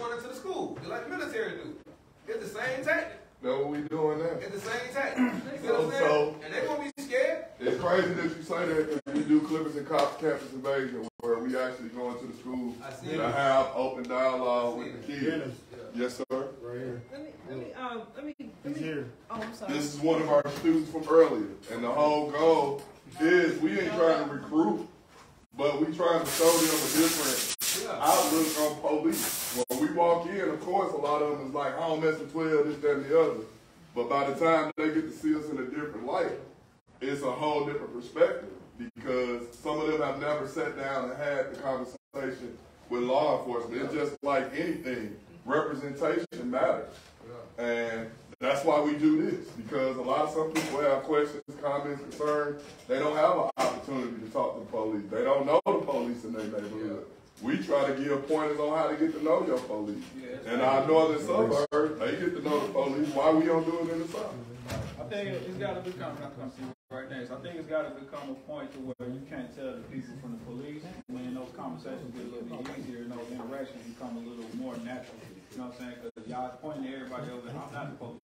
going into the school, just like the military do. It's the same tactic. Know what we doing now? It's the same tactic. You see what I'm saying? so- and they gonna be scared. It's crazy that you say that because we do Clippers and Cops campus invasion where we actually go into the school I see to it. have open dialogue with see the kids. Yes, sir. Right here. Let me, let me, um, let me, let He's me, here. oh, I'm sorry. This is one of our students from earlier, and the whole goal is we ain't trying to recruit, but we trying to show them a different Yeah. outlook on police. We walk in, of course, a lot of them is like, I don't mess with 12, this, that, and the other. But by the time they get to see us in a different light, it's a whole different perspective because some of them have never sat down and had the conversation with law enforcement. It's just like anything, representation matters. And that's why we do this, because a lot of some people have questions, comments, concerns. They don't have an opportunity to talk to the police. They don't know the police in their neighborhood. We try to give pointers on how to get to know your police. Yeah. In our northern suburbs, they get to know the police. Why we don't do it in the south? I think it's gotta become, I'm gonna right next, I think it's gotta become a point to where you can't tell the people from the police, when those conversations get a little bit easier, and those interactions become a little more natural. You know what I'm saying? Cause y'all pointing to everybody over, there, I'm not the police.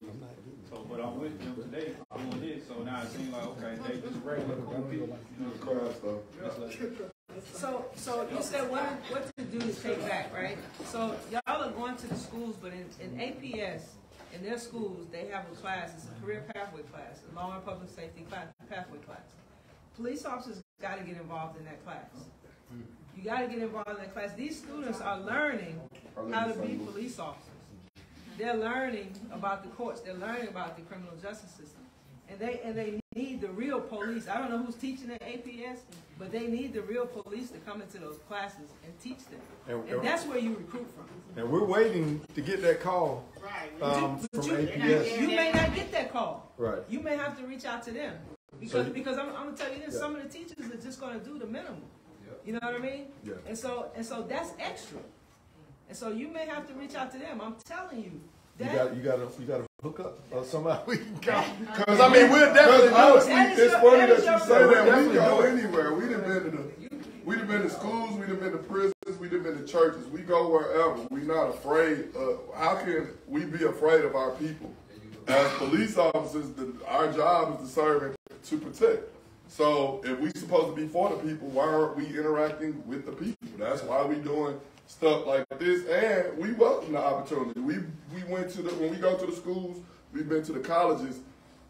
So, but I'm with them today, I'm doing this, so now it seems like, okay, they just regular cool people, you know, Crime stuff. that's like, So, so you said what, what to do is take back, right? So y'all are going to the schools, but in, in APS, in their schools, they have a class, it's a career pathway class, a law and public safety class, pathway class. Police officers gotta get involved in that class. You gotta get involved in that class. These students are learning how to be police officers. They're learning about the courts, they're learning about the criminal justice system. And they, and they need the real police. I don't know who's teaching at APS, but they need the real police to come into those classes and teach them. And- And that's where you recruit from. And we're waiting to get that call, um, But from you- APS. You may not get that call. Right. You may have to reach out to them. So Because, you- because I'm, I'm gonna tell you this, Yeah. some of the teachers are just gonna do the minimum. You know what I mean? Yeah. And so, and so that's extra. And so you may have to reach out to them. I'm telling you. You got, you gotta, you gotta hook up or somehow we can go. Cause I mean, we'll definitely do honestly, it. That is it's your- funny that that is you say that. We definitely go do anywhere. We done been to the, we done been to schools, we done been to prisons, we done been to churches. We go wherever. We're not afraid. Of, how can we be afraid of our people? As police officers, the, our job is to serve and to protect. So if we're supposed to be for the people, why aren't we interacting with the people? That's why we're doing stuff like this, and we welcome the opportunity. We we went to the when we go to the schools, we've been to the colleges.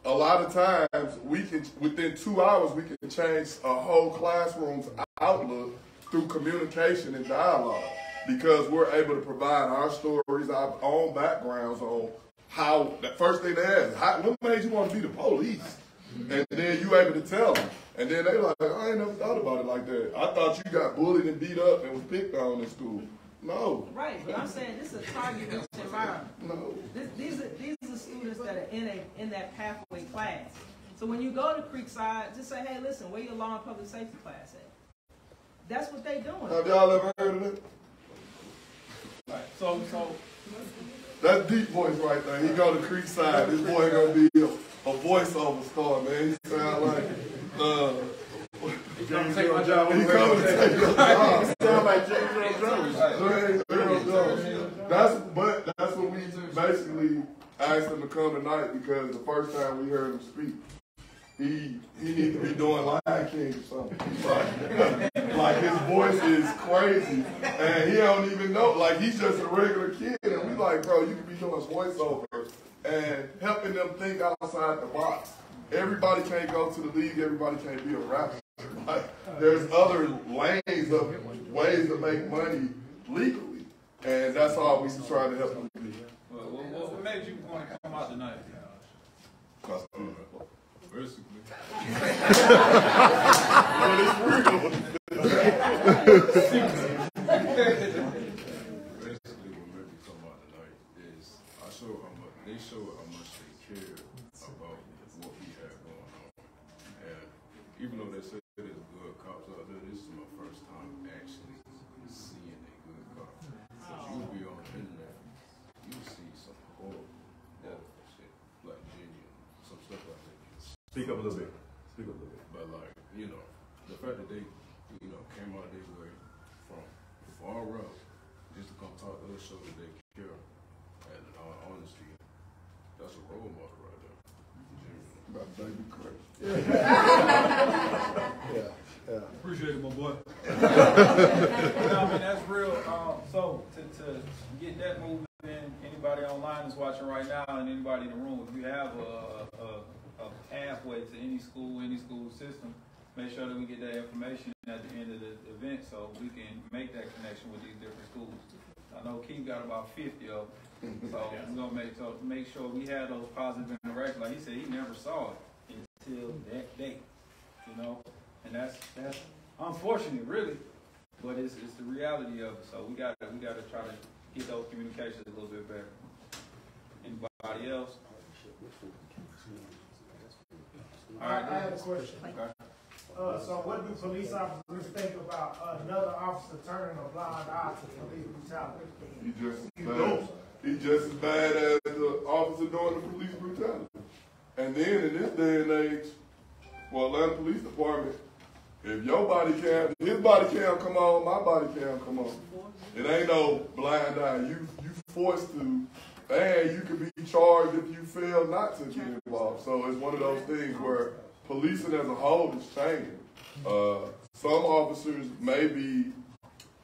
A lot of times, we can within two hours we can change a whole classroom's outlook through communication and dialogue because we're able to provide our stories, our own backgrounds on how. The first thing they ask, how, what made you want to be the police? And then you able to tell them. And then they like, I ain't never thought about it like that. I thought you got bullied and beat up and was picked on in school. No, right, but I'm saying this is a target-rich environment. no. This, these are, these are students that are in a, in that pathway class. So when you go to Creekside, just say, hey, listen, where your law and public safety class at? That's what they doing. Have y'all ever heard of it? right, so, so, That's deep voice right there. He go to Creekside. This boy gonna be a, a voiceover star, man. He sound like uh, James Earl Jones. he coming to take your job. Sound like James Earl Jones. Jones. That's but that's what we basically asked him to come tonight because the first time we heard him speak, he he need to be doing Lion King or something. Like, like his voice is crazy and he don't even know. Like he's just a regular kid and we like, bro, you could be doing voiceovers and helping them think outside the box. Everybody can't go to the league. Everybody can't be a rapper. Like, there's other lanes of ways to make money legally, and that's all we try to help them do. what, what, what made you wanna come out tonight? Basically, basically Speak up a little bit. Speak up a little bit. But like, you know, the fact that they, you know, came out this way from far out just to come talk to us so that they care. And in all honesty, that's a role model right there. My baby correct. Yeah. yeah. Appreciate it, my boy. no, I mean that's real. Um, so to, to get that moving, anybody online is watching right now, and anybody in the room, if you have a pathway to any school, any school system, make sure that we get that information at the end of the event so we can make that connection with these different schools. I know Keith got about fifty of them, so we're gonna make, so make sure we have those positive interactions. Like he said, he never saw it until that day, you know? And that's, that's unfortunate, really, but it's, it's the reality of it. So we gotta, we gotta try to get those communications a little bit better. Anybody else? All I, right. I have a question. Okay. Uh, so what do police officers think about another officer turning a blind eye to police brutality? He just as bad. He just as bad as the officer doing the police brutality. And then in this day and age, for Atlanta Police Department, if your body cam, his body cam come on, my body cam come on. It ain't no blind eye. You you forced to, and you can be charged if you fail not to get involved. So it's one of those things where policing as a whole is changing. Uh, some officers maybe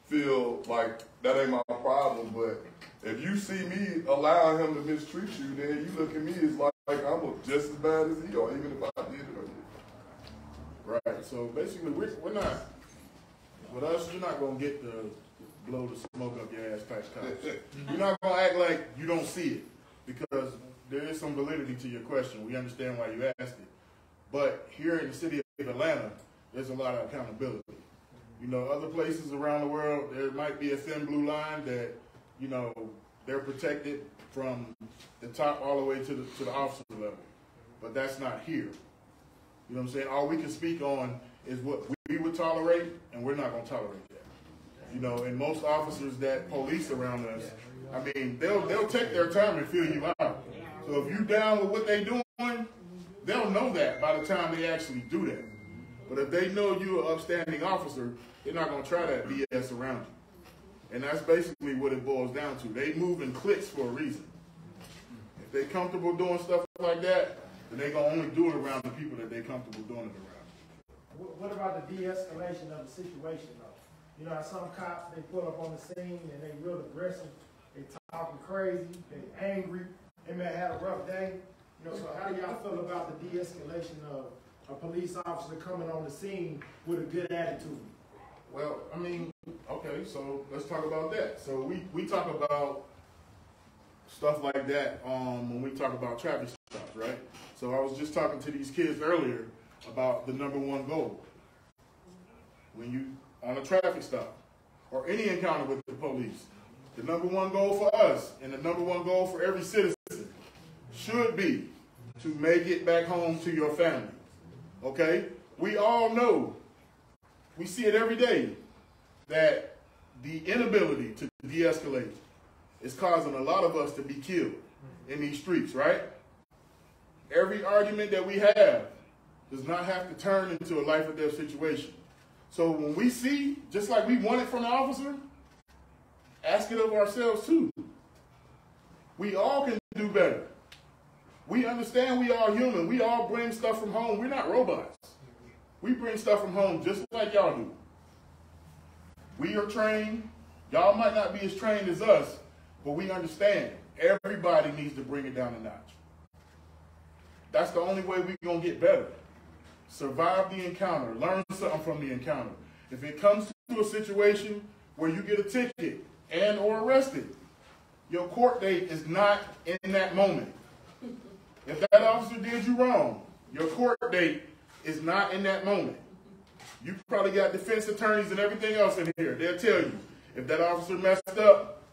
feel like that ain't my problem, but if you see me allowing him to mistreat you, then you look at me as like, like I'm just as bad as he are, even if I did it or. Right, so basically, we're, we're not, with us, you're not gonna get the blow the smoke up your ass type cops. You're not gonna act like you don't see it, because there is some validity to your question. We understand why you asked it. But here in the city of Atlanta, there's a lot of accountability. You know, other places around the world, there might be a thin blue line that, you know, they're protected from the top all the way to the, to the officer level. But that's not here. You know what I'm saying? All we can speak on is what we would tolerate, and we're not gonna tolerate that. You know, and most officers that police around us, I mean, they'll they'll take their time and feel you out. So if you down with what they doing, they'll know that by the time they actually do that. But if they know you're an upstanding officer, they're not gonna try that BS around you. And that's basically what it boils down to. They move in cliques for a reason. If they comfortable doing stuff like that, then they gonna only do it around the people that they comfortable doing it around. What, what about the de-escalation of the situation though? You know, some cops, they pull up on the scene and they real aggressive, they talking crazy, they angry, they may have had a rough day. You know, so how do y'all feel about the de-escalation of a police officer coming on the scene with a good attitude? Well, I mean, okay, so let's talk about that. So we, we talk about stuff like that um, when we talk about traffic stops, right? So I was just talking to these kids earlier about the number one goal. When you on a traffic stop or any encounter with the police, the number one goal for us and the number one goal for every citizen should be to make it back home to your family. Okay? We all know we see it every day that the inability to de-escalate is causing a lot of us to be killed in these streets, right? Every argument that we have does not have to turn into a life or death situation. So when we see, just like we want it from the officer, ask it of ourselves too. We all can do better. We understand we are human. We all bring stuff from home. We're not robots. We bring stuff from home just like y'all do. We are trained. Y'all might not be as trained as us, but we understand. Everybody needs to bring it down a notch. That's the only way we're going to get better. Survive the encounter. Learn something from the encounter. If it comes to a situation where you get a ticket and or arrested, your court date is not in that moment. If that officer did you wrong, your court date is not in that moment. You probably got defense attorneys and everything else in here. They'll tell you if that officer messed up,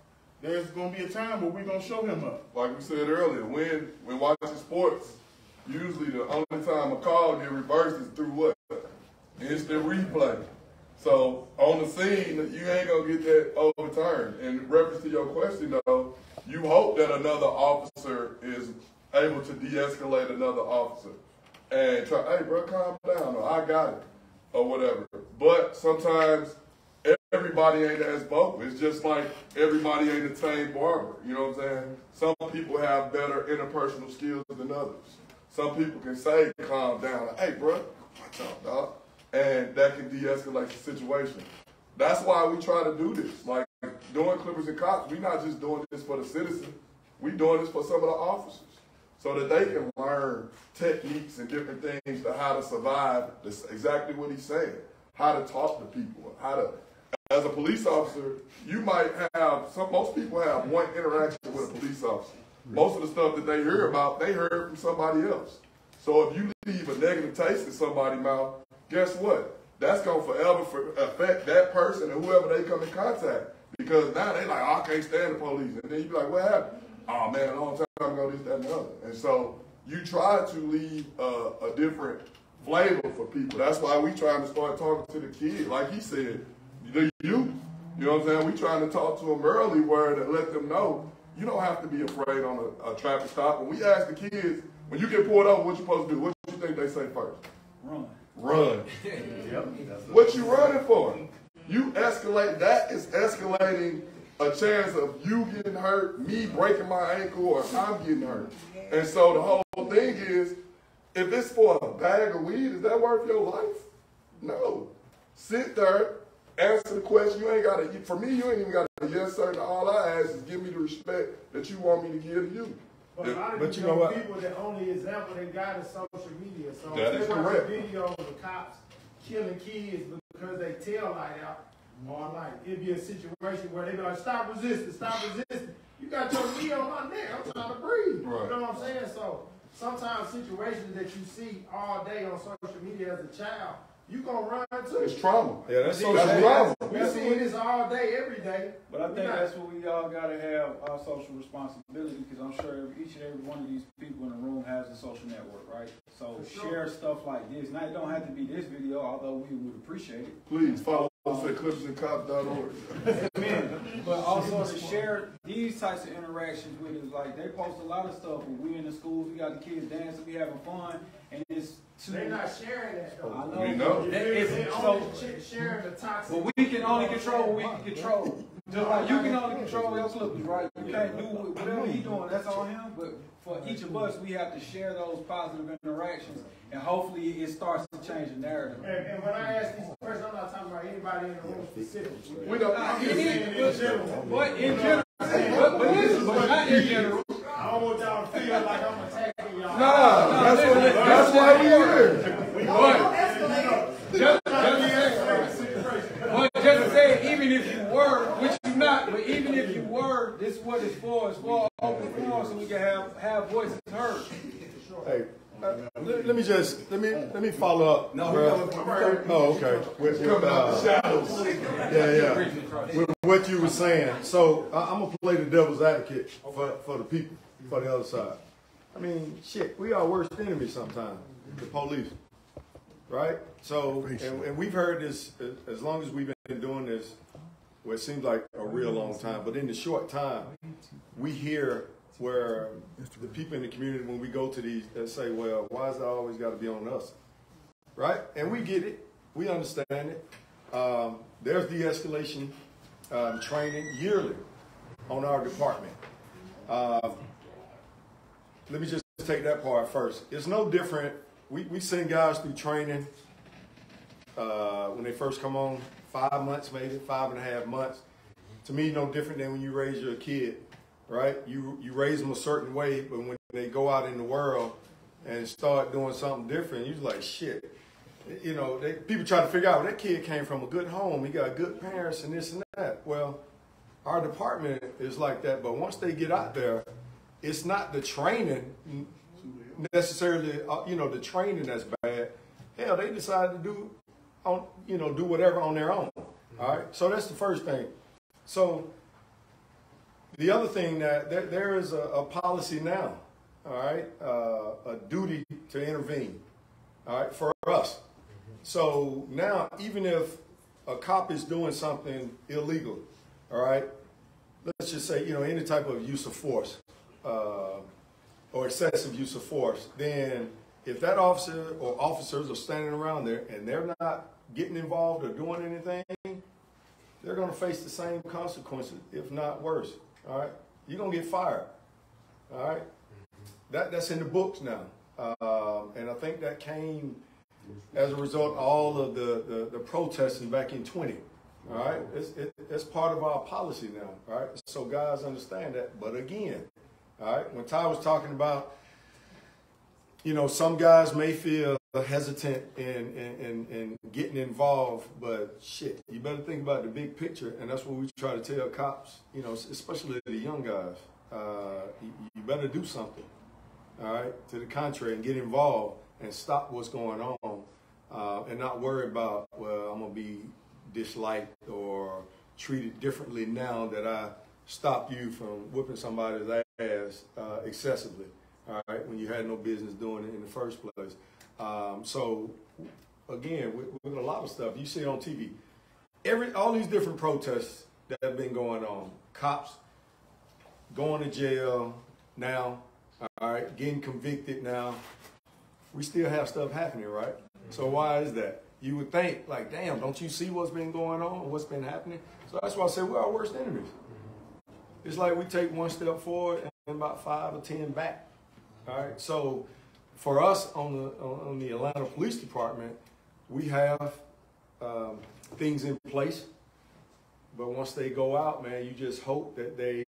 there's going to be a time where we're going to show him up. Like we said earlier, when when watching sports, usually the only time a call get reversed is through what? Instant replay. So on the scene, you ain't gonna get that overturned. In reference to your question though, you hope that another officer is able to de-escalate another officer and try, hey bro, calm down, or I got it, or whatever. But sometimes everybody ain't as vocal. It's just like everybody ain't a tame barber. You know what I'm saying? Some people have better interpersonal skills than others. Some people can say, calm down, like, hey, bro, watch out, dog. And that can de-escalate the situation. That's why we try to do this. Like, doing Clippers and Cops, we're not just doing this for the citizens, we doing this for some of the officers. So that they can learn techniques and different things to how to survive. That's exactly what he's saying. How to talk to people, how to as a police officer, you might have some. Most people have one interaction with a police officer. Most of the stuff that they hear about, they heard from somebody else. So if you leave a negative taste in somebody's mouth, guess what? That's gonna forever for, affect that person and whoever they come in contact. Because now they like, oh, I can't stand the police, and then you be like, what happened? Oh man, a long time ago, this, that, and the other. And so you try to leave uh, a different flavor for people. That's why we trying to start talking to the kid. Like he said, the youth. You know what I'm saying? We trying to talk to them early where to let them know you don't have to be afraid on a, a traffic stop. When we ask the kids, when you get pulled over, what you supposed to do? What you think they say first? Run. Run. What you running for? You escalate. That is escalating a chance of you getting hurt, me breaking my ankle, or I'm getting hurt. And so the whole thing is, if it's for a bag of weed, is that worth your life? No. Sit there, answer the question. You ain't got to. For me, you ain't even got to yes sir. to All I ask is give me the respect that you want me to give to you. But a lot of But you know what? people, the only example they got is social media. So That if is they watch correct. a video of the cops killing kids because they tail light out all night, it'd be a situation where they be like, stop resisting, stop resisting. You got your knee on my neck, I'm trying to breathe. Right. You know what I'm saying? So sometimes situations that you see all day on social media as a child, you gonna run too. It's trauma. Yeah, that's so That's sad. trauma. We see this all day, every day. But I We think not- that's what we all gotta have our social responsibility, because I'm sure every, each and every one of these people in the room has a social network, right? So sure. share stuff like this. Now, it don't have to be this video, although we would appreciate it. Please follow us at clipsandcops.org. But also to share these types of interactions with us, like they post a lot of stuff when we in the schools, we got the kids dancing, we having fun, and it's too. They not sharing that though. I know. We know. You That feel They so- sharing the toxic. But we can only control what we can control. Just like you can only control your Clippers, right? You can't do what- whatever he doing, that's on him. But for each of us, we have to share those positive interactions, and hopefully it starts to change the narrative. And, and when I ask these questions, I'm not talking about anybody in the room specifically. We don't. Nah, I'm just saying in general. But in general, but, but listen, but not in general. I don't want y'all to feel like I'm attacking y'all. Nah, that's what. That's why we're here. Just, just to say, but just to say, even if you were, which you not, but even if you were, this is what it's for. It's for open forum so we can have have voices heard. Hey, uh, let, let me just let me let me follow up. No, Oh, okay. With, with, uh, yeah, yeah. With what you were saying, so I, I'm gonna play the devil's advocate for for the people, for the other side. I mean, shit, we are worst enemies sometimes. The police, right? So, and, and we've heard this as, as long as we've been doing this. Well, it seems like a real long time, but in the short time, we hear where the people in the community, when we go to these, they say, well, why is it always got to be on us? Right? And we get it. We understand it. Um, there's de-escalation um, training yearly on our department. Um, let me just take that part first. It's no different. We, we send guys through training uh, when they first come on, five months maybe, five and a half months. To me, no different than when you raise your kid, right? You you raise them a certain way, but when they go out in the world and start doing something different, you're like, shit. You know, they, people try to figure out well, that kid came from a good home, he got good parents and this and that. Well, our department is like that, but once they get out there, it's not the training necessarily, uh, you know, the training that's bad. Hell, they decide to do on, you know, do whatever on their own. All right. So that's the first thing. So the other thing that there, there is a, a policy now. All right, uh, a duty to intervene. All right, for us. So now, even if a cop is doing something illegal, all right, let's just say you know any type of use of force uh, or excessive use of force, then if that officer or officers are standing around there and they're not getting involved or doing anything, they're going to face the same consequences, if not worse. All right, you're going to get fired. All right, that that's in the books now. Um, and I think that came as a result of all of the, the, the protesting back in 20. All right, it's, it, it's part of our policy now. All right, so guys understand that. But again, all right, when Ty was talking about, you know, some guys may feel hesitant in, in, in, in getting involved, but shit, you better think about the big picture, and that's what we try to tell cops. You know, especially the young guys. Uh, you, you better do something. All right, to the contrary, and get involved and stop what's going on, uh, and not worry about well, I'm gonna be disliked or treated differently now that I stop you from whipping somebody's ass uh, excessively. All right, when you had no business doing it in the first place. Um, so again, with, with, a lot of stuff you see on TV, every all these different protests that have been going on, cops going to jail now, all right, getting convicted now. We still have stuff happening, right? So why is that? You would think, like, damn, don't you see what's been going on, what's been happening? So that's why I say we're our worst enemies. It's like we take one step forward and about five or ten back. All right. So for us on the on the Atlanta Police Department, we have um, things in place. But once they go out, man, you just hope that they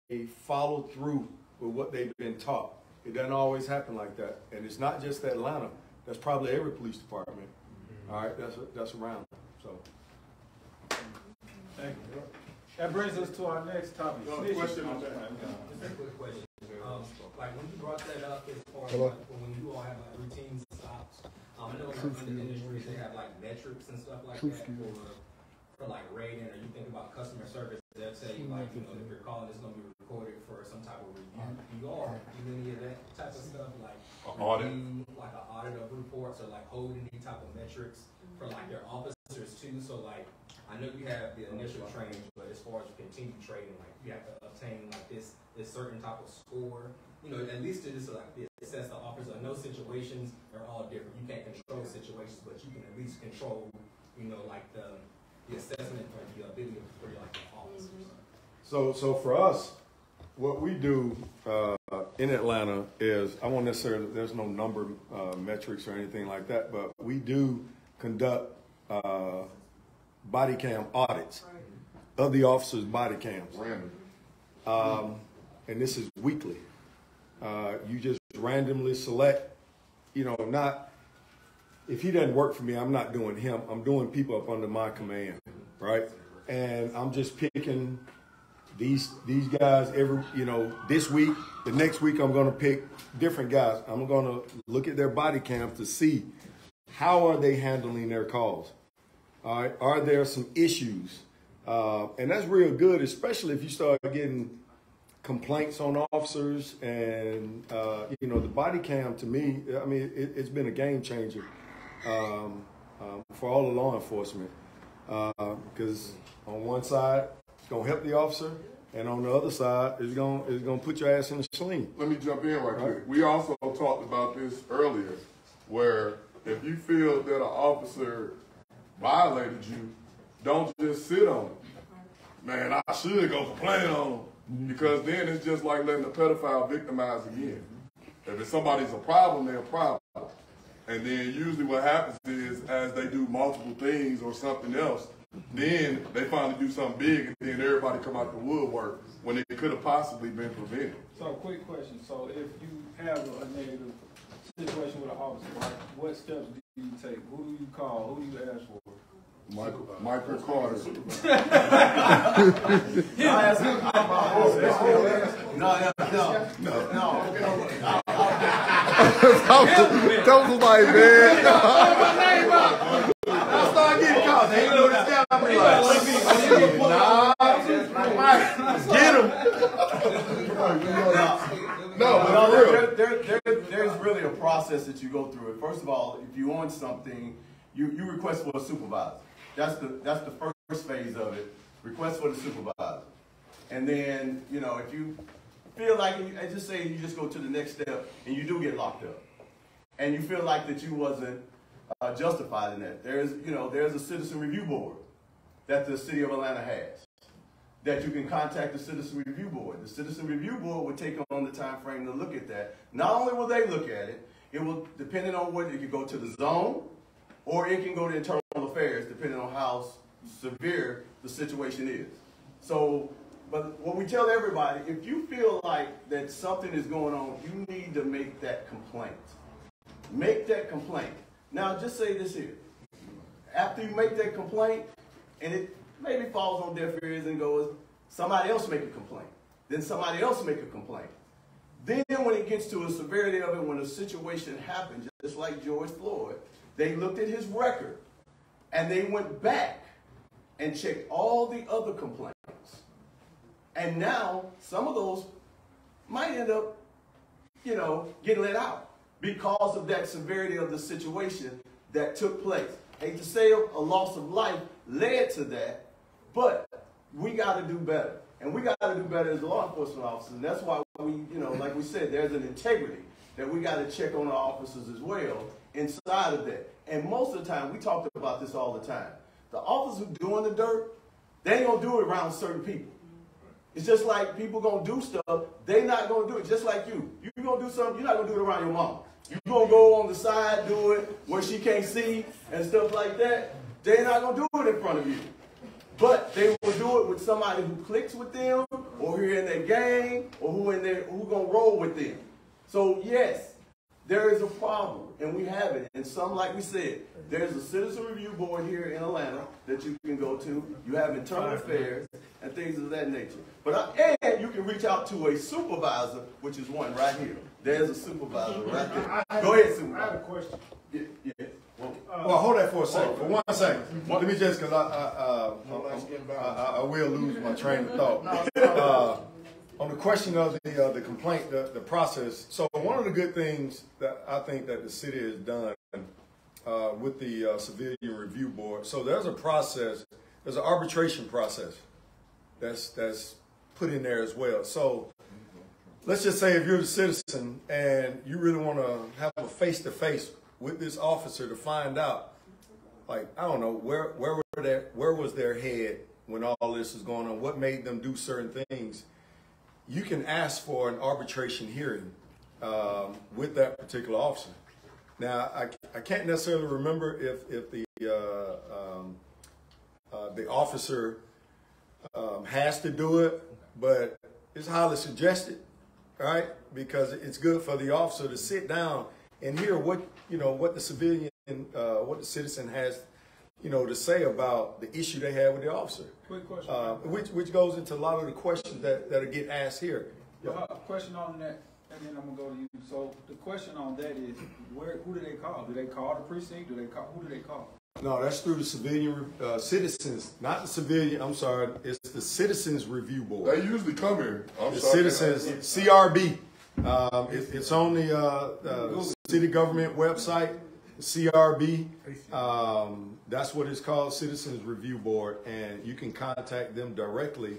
follow through with what they've been taught. It doesn't always happen like that, and it's not just Atlanta. That's probably every police department. All right, that's that's around. So. Thank you. That brings us to our next topic. question on that. Just a quick question. Um, like when you brought that up as far as like, when you all have like routines and stops, um, I know in the industry they have like metrics and stuff like that for, for like rating or you think about customer service, they'll tell you like, you know, if you're calling, it's gonna be recorded for some type of review. Do you all do any of that type of stuff, like audit? review, like an audit of reports or like holding any type of metrics for like your officers too? So like, I know you have the initial training, but as far as continued training, like you have to obtain like this this certain type of score. You know, at least to like this assess the officer. I know situations are all different. You can't control situations, but you can at least control, you know, like the the assessment or the ability for like the officers. So, so for us, what we do uh, in Atlanta is I won't necessarily. There's no number uh, metrics or anything like that, but we do conduct uh, body cam audits of the officers' body cams. Random. Um, and this is weekly. Uh, you just randomly select, you know, not, if he doesn't work for me, I'm not doing him. I'm doing people up under my command, right? And I'm just picking these these guys every, you know, this week, the next week I'm gonna pick different guys. I'm gonna look at their body cams to see how are they handling their calls. All right, are there some issues? Uh, and that's real good, especially if you start getting complaints on officers and uh, you know the body cam to me i mean it, has been a game changer um, um, for all the law enforcement because uh, on one side it's going to help the officer and on the other side it's going it's going to put your ass in the sling. Let me jump in right quick. We also talked about this earlier where if you feel that an officer violated you don't just sit on it. Man i should go complain on him because then it's just like letting the pedophile victimize again. If it's somebody's a problem, they're a problem. And then usually what happens is as they do multiple things or something else, then they finally do something big and then everybody come out the woodwork when it could have possibly been prevented. So quick question. So if you have a negative situation with an officer, like what steps do you take? Who do you call? Who do you ask for? Michael, Michael Carter. no, no, no, no, no. That was like, man. I started getting caught. They ain't know this down. I'm like, nah, get him. No, but there, there, there, there's really a process that you go through. First of all, if you own something, you, you request for a supervisor. That's the that's the first phase of it. Request for the supervisor, and then you know if you feel like I just say you just go to the next step and you do get locked up, and you feel like that you wasn't uh, justified in that. There's you know there's a citizen review board that the city of Atlanta has that you can contact the citizen review board. The citizen review board would take on the time frame to look at that. Not only will they look at it, It will, depending on whether it can go to the zone, or it can go to internal affairs, depending on how severe the situation is. So, but what we tell everybody, if you feel like that something is going on, you need to make that complaint. Make that complaint. Now, just say this here. After you make that complaint, and it maybe falls on deaf ears and goes, somebody else make a complaint. Then somebody else make a complaint. Then when it gets to a severity of it, when a situation happens, just like George Floyd, they looked at his record and they went back and checked all the other complaints. And now some of those might end up, you know, getting let out because of that severity of the situation that took place. Hate to say a loss of life led to that, but we got to do better. And we got to do better as law enforcement officers. And that's why we, you know, like we said, there's an integrity that we got to check on our officers as well inside of that. And most of the time, we talked about this all the time. The officers who doing the dirt, they ain't gonna do it around certain people. It's just like people gonna do stuff, they not gonna do it. Just like you. You gonna do something, you're not gonna do it around your mom. You gonna go on the side, do it where she can't see and stuff like that. They're not gonna do it in front of you. But they will do it with somebody who clicks with them, or who in their gang, or who in their who gonna roll with them. So yes, there is a problem, and we have it. And some, like we said, there's a citizen review board here in Atlanta that you can go to. You have internal affairs and things of that nature. But uh, and you can reach out to a supervisor, which is one right here. There's a supervisor right there. Go ahead, supervisor. I have a question. Yeah, yeah. Well, Well, hold that for a second, for one second. Let me just, cause I, I, uh, I, I, I will lose my train of thought. Uh, on the question of the, uh, the complaint, the, the process, so one of the good things that I think that the city has done, uh, with the, uh, civilian review board, so there's a process, there's an arbitration process that's, that's put in there as well. So, let's just say if you're the citizen and you really want to have a face-to-face with this officer to find out, like I don't know where where were their where was their head when all this is going on? What made them do certain things? You can ask for an arbitration hearing um, with that particular officer. Now I, I can't necessarily remember if if the uh, um, uh, the officer um, has to do it, but it's highly suggested, right? Because it's good for the officer to sit down and hear what you know what the civilian, uh, what the citizen has, you know, to say about the issue they had with the officer. Quick question. Uh, which which goes into a lot of the questions that that are getting asked here. Uh, question on that, and then I'm gonna go to you. So the question on that is, where, who do they call? Do they call the precinct? Do they call, who do they call? No, that's through the civilian uh, citizens, not the civilian. I'm sorry, it's the Citizens Review Board. They usually come here. I'm the sorry. citizens CRB. Um, it, it's on the uh, uh, city government website, CRB. Um, that's what it's called, Citizens Review Board, and you can contact them directly.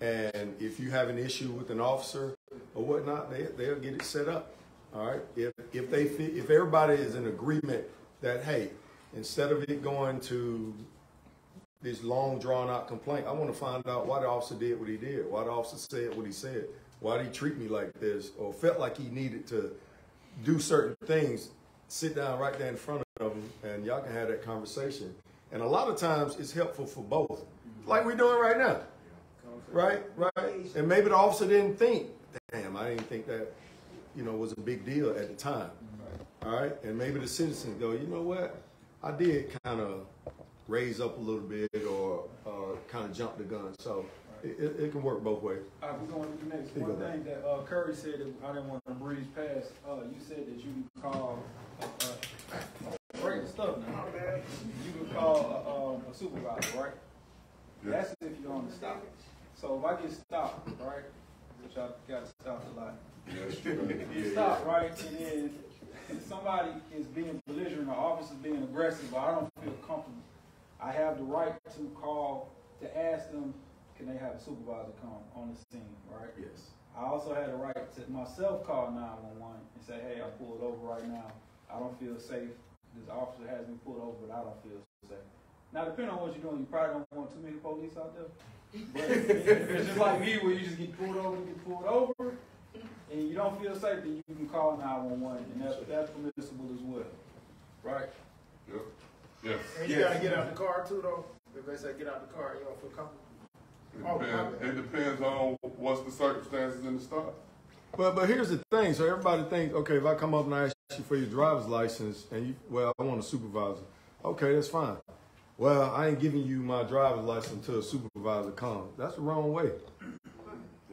And if you have an issue with an officer or whatnot, they they'll get it set up. All right. If if they if everybody is in agreement that hey, instead of it going to this long drawn out complaint. I want to find out why the officer did what he did, why the officer said what he said, why did he treat me like this, or felt like he needed to do certain things. Sit down right there in front of them and y'all can have that conversation. And a lot of times, it's helpful for both, like we're doing right now. Right, right. And maybe the officer didn't think, damn, I didn't think that, you know, was a big deal at the time. All right, and maybe the citizen go, you know what, I did kind of raise up a little bit or uh, kind of jump the gun. So it, it, it can work both ways. All right, we're going to the next. You One thing that uh, Curry said that I didn't want to breeze past, uh, you said that you can call, uh, uh, break the stuff now. You can call uh, um, a supervisor, right? That's if you're on the stop. So if I get stopped, right, which I got stopped a lot. Stop, right, and then somebody is being belligerent or officer's being aggressive, but I don't feel comfortable. I have the right to call to ask them, can they have a supervisor come on the scene, right? yes. I also had the right to myself call 911 and say, hey, I'm pulled over right now. I don't feel safe. This officer has me pulled over, but I don't feel safe. Now, depending on what you're doing, you probably don't want too many police out there. But it's just like me, where you just get pulled over, get pulled over, and you don't feel safe, then you can call nine-one-one, and that's, that's permissible as well, right? Yep. Yes. And you gotta get out of the car too, though. If they say get out of the car, you don't feel comfortable. It Oh, depends, my it depends on what's the circumstances in the stop. But but here's the thing. So everybody thinks, okay, if I come up and I ask you for your driver's license, and you, well, I want a supervisor. Okay, that's fine. Well, I ain't giving you my driver's license until a supervisor comes. That's the wrong way. It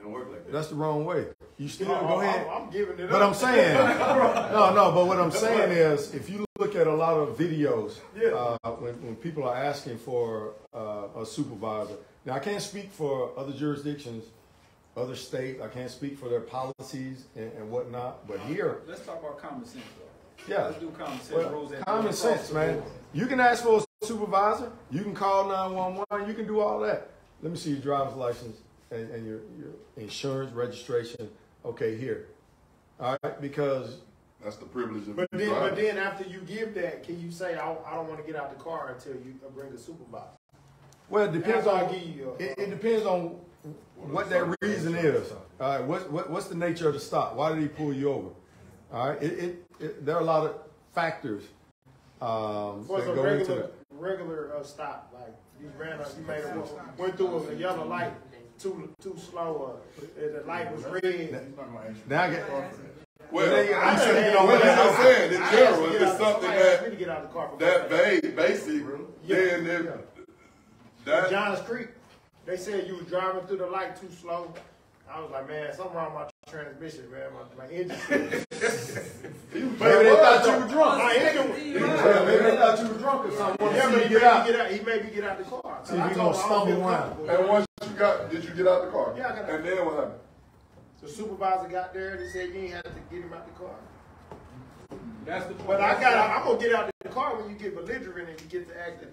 don't work like that. That's the wrong way. You still I'm- go ahead. I'm, I'm giving it But up. I'm saying, no, no. But what I'm saying is, if you look at a lot of videos, Yeah. uh, when, when people are asking for uh, a supervisor. Now, I can't speak for other jurisdictions, other states. I can't speak for their policies and, and whatnot. But here, Let's talk about common sense, though. yeah, Let's do common sense well, common sense, man. You can ask for a supervisor. You can call 911. You can do all that. Let me see your driver's license and, and your, your insurance registration. Okay, here. All right, because That's the privilege of But you then, but then after you give that, can you say, I, don't- I don't wanna get out the car until you bring a supervisor? Well, it depends After I on give you a- it, it depends on what that reason is. All right, what, what what's the nature of the stop? Why did he pull you over? All right, it, it, it there are a lot of factors um, Was that a go into regular, that. regular, uh, stop, like, you ran up, you made a, went through a yellow light, too, too slow, uh, and the light was red. Now I get Well, Well, they- I'm saying, you know, what I- I'm saying, in general, if it's something that, me to get out the car. that vague, basic, Yeah. then Yeah. that, Johns Creek, they said you was driving through the light too slow. I was like, man, something wrong with my transmission, man. My, my engine. maybe they thought you were drunk. My engine. Yeah, maybe they thought you were drunk or something. Wanna Yeah, see he get made out. me get out. He made me get out the car. See if I you told gonna him I don't stumble around. and once you got, did you get out the car? Yeah, I got out. And then what happened? The supervisor got there and he said you ain't have to get him out the car. That's the. point. But I got. I'm gonna get out of the car when you get belligerent and you get to acting,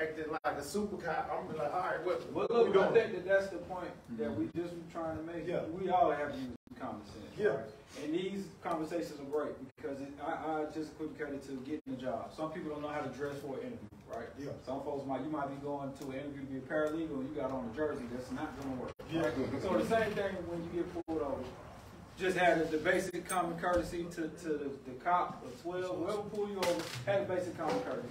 acting like a super cop. I'm gonna be like, all right, what, Well, what we look, I think that that's the point that mm-hmm. we just were trying to make. Yeah. We all have to use common sense. Yeah. And these conversations are great because it, I, I just equivocated to getting a job. Some people don't know how to dress for an interview, right? Yeah. Some folks might, you might be going to an interview to be a paralegal and you got on a jersey that's not gonna work. Yeah. So the same thing when you get pulled over. Just had the, the basic common courtesy to, to the, the cop or twelve, whoever pull you over, had a basic common courtesy.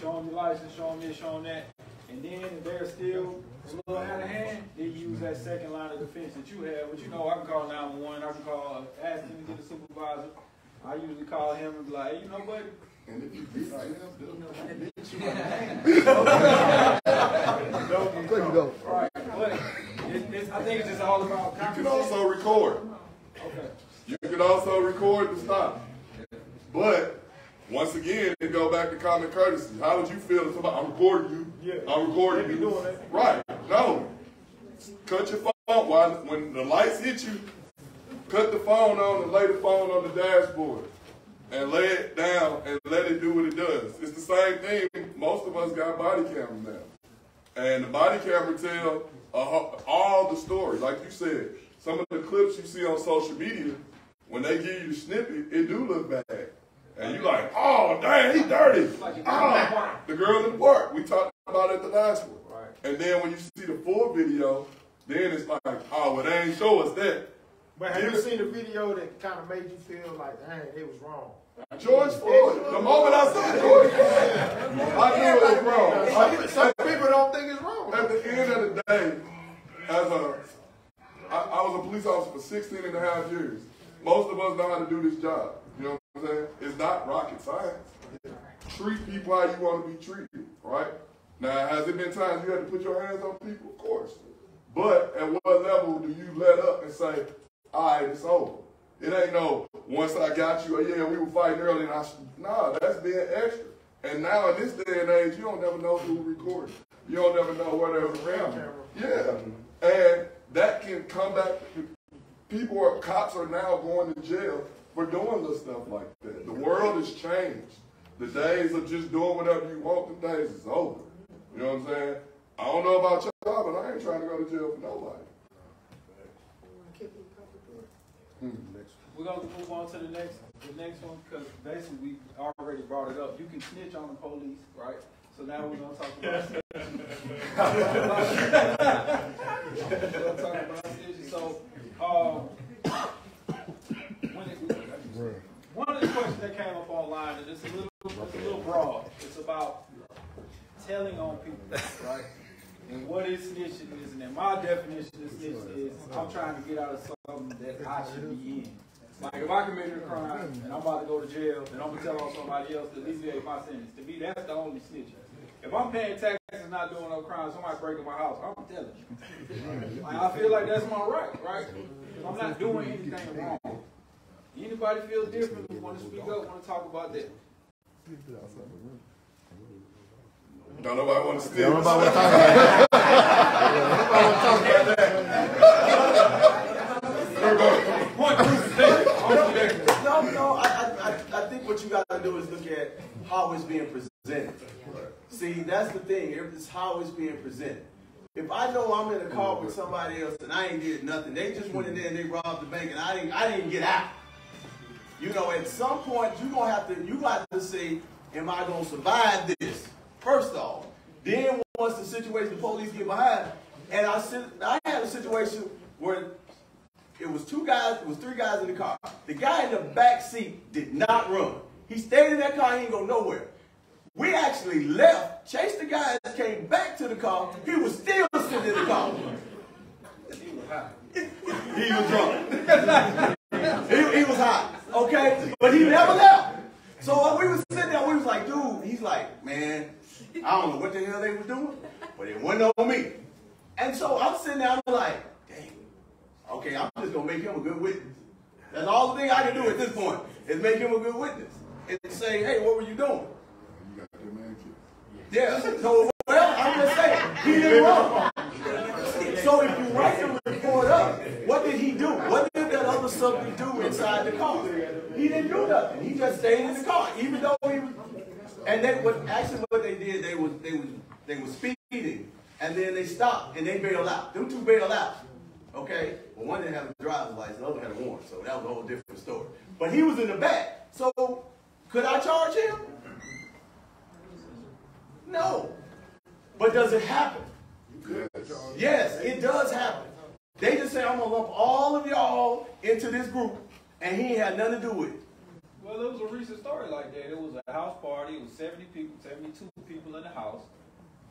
Show them your license, show them this, show them that. And then if they're still a little out of hand, then you use that second line of defense that you have, which you know I can call 911, I can call, ask him to get a supervisor. I usually call him and be like, hey, you know what? And if you beat them, Right, but it, it's, I think it's just all about You can also record. Okay. You can also record the stop. But once again, it go back to common courtesy. How would you feel if somebody, I'm recording you? Yeah. I'm recording you. doing that. Right. No. Cut your phone while when the lights hit you. Cut the phone on and lay the phone on the dashboard. And lay it down and let it do what it does. It's the same thing. Most of us got body cameras now. And the body camera tell ho- all the story. Like you said, some of the clips you see on social media, when they give you the snippet, it do look bad. And you like, oh, dang, he dirty. Oh, the girl in the park. We talked about it the last one. Right. And then when you see the full video, then it's like, oh, well, they ain't show us that. But have you seen the video that kind of made you feel like, dang, it was wrong? George Floyd. The moment I saw George Floyd, I knew it was wrong. Some, people don't think it's wrong. At the end of the day, as a, I, I was a police officer for 16 and a half years. Most of us know how to do this job. It's not rocket science. Treat people how you want to be treated, right? Now, has it been times you had to put your hands on people? Of course. But at what level do you let up and say, all right, it's over? It ain't no, once I got you, oh, yeah, we were fighting early, and I, sh-" nah, that's being extra. And now in this day and age, you don't never know who recorded. You don't never know where they're around. Yeah. And that can come back. People are, cops are now going to jail for doing little stuff like that. The world has changed. The days of just doing whatever you want, the days is over. You know what I'm saying? I don't know about y'all, but I ain't trying to go to jail for nobody. We're gonna move on to the next, the next one, because basically we already brought it up. You can snitch on the police, right? So now we're gonna talk about. We're gonna talk about snitching. So, um, this questions that came up online, and it's a little, it's a little broad. It's about telling on people, right? And what is snitching is, and my definition of snitching is, I'm trying to get out of something that I should be in. Like if I committed a crime and I'm about to go to jail, and I'm gonna tell on somebody else to alleviate my sentence. To me, that's the only snitching. If I'm paying taxes and not doing no crime, somebody breaking my house, I'm telling you. Like, I feel like that's my right, right? I'm not doing anything wrong. Anybody feel differently, want to speak up, want to talk about that? Don't nobody want to steal. Don't nobody wanna talk about No, no, I, I, I, I think what you gotta do is look at how it's being presented. See, that's the thing, it's how it's being presented. If I know I'm in a car with somebody else and I ain't did nothing, they just went in there and they robbed the bank and I didn't, I didn't get out. You know, at some point, you're gonna have to, you got to say, am I gonna survive this? First off. Then once the situation, the police get behind, and I, sit- I had a situation where it was two guys, it was three guys in the car. The guy in the back seat did not run. He stayed in that car, he ain't go nowhere. We actually left, chased the guys, came back to the car. He was still sitting in the car. He was drunk. he, he was hot. Okay? But he never left. So we was sitting there, we was like, dude, he's like, man, I don't know what the hell they was doing, but it wasn't on me. And so I'm sitting there, I'm like, dang, okay, I'm just gonna make him a good witness. That's all the thing I can do at this point is make him a good witness and say, hey, what were you doing? Yeah. So well, I'm just saying he didn't run. So if you write the report up, what did he do? What other subject do inside the car? He didn't do nothing. He just stayed in the car, even though he was. And they what actually what they did, they was they was they was speeding, and then they stopped and they bailed out. Them two bailed out. Okay, well one didn't have a driver's license, the other had a warrant, so that was a whole different story. But he was in the back, so could I charge him? No. But does it happen? Yes, it does happen. They just say, I'm gonna lump all of y'all into this group, and he ain't had nothing to do with it. Well, it was a recent story like that. It was a house party. It was 70 people, 72 people in the house.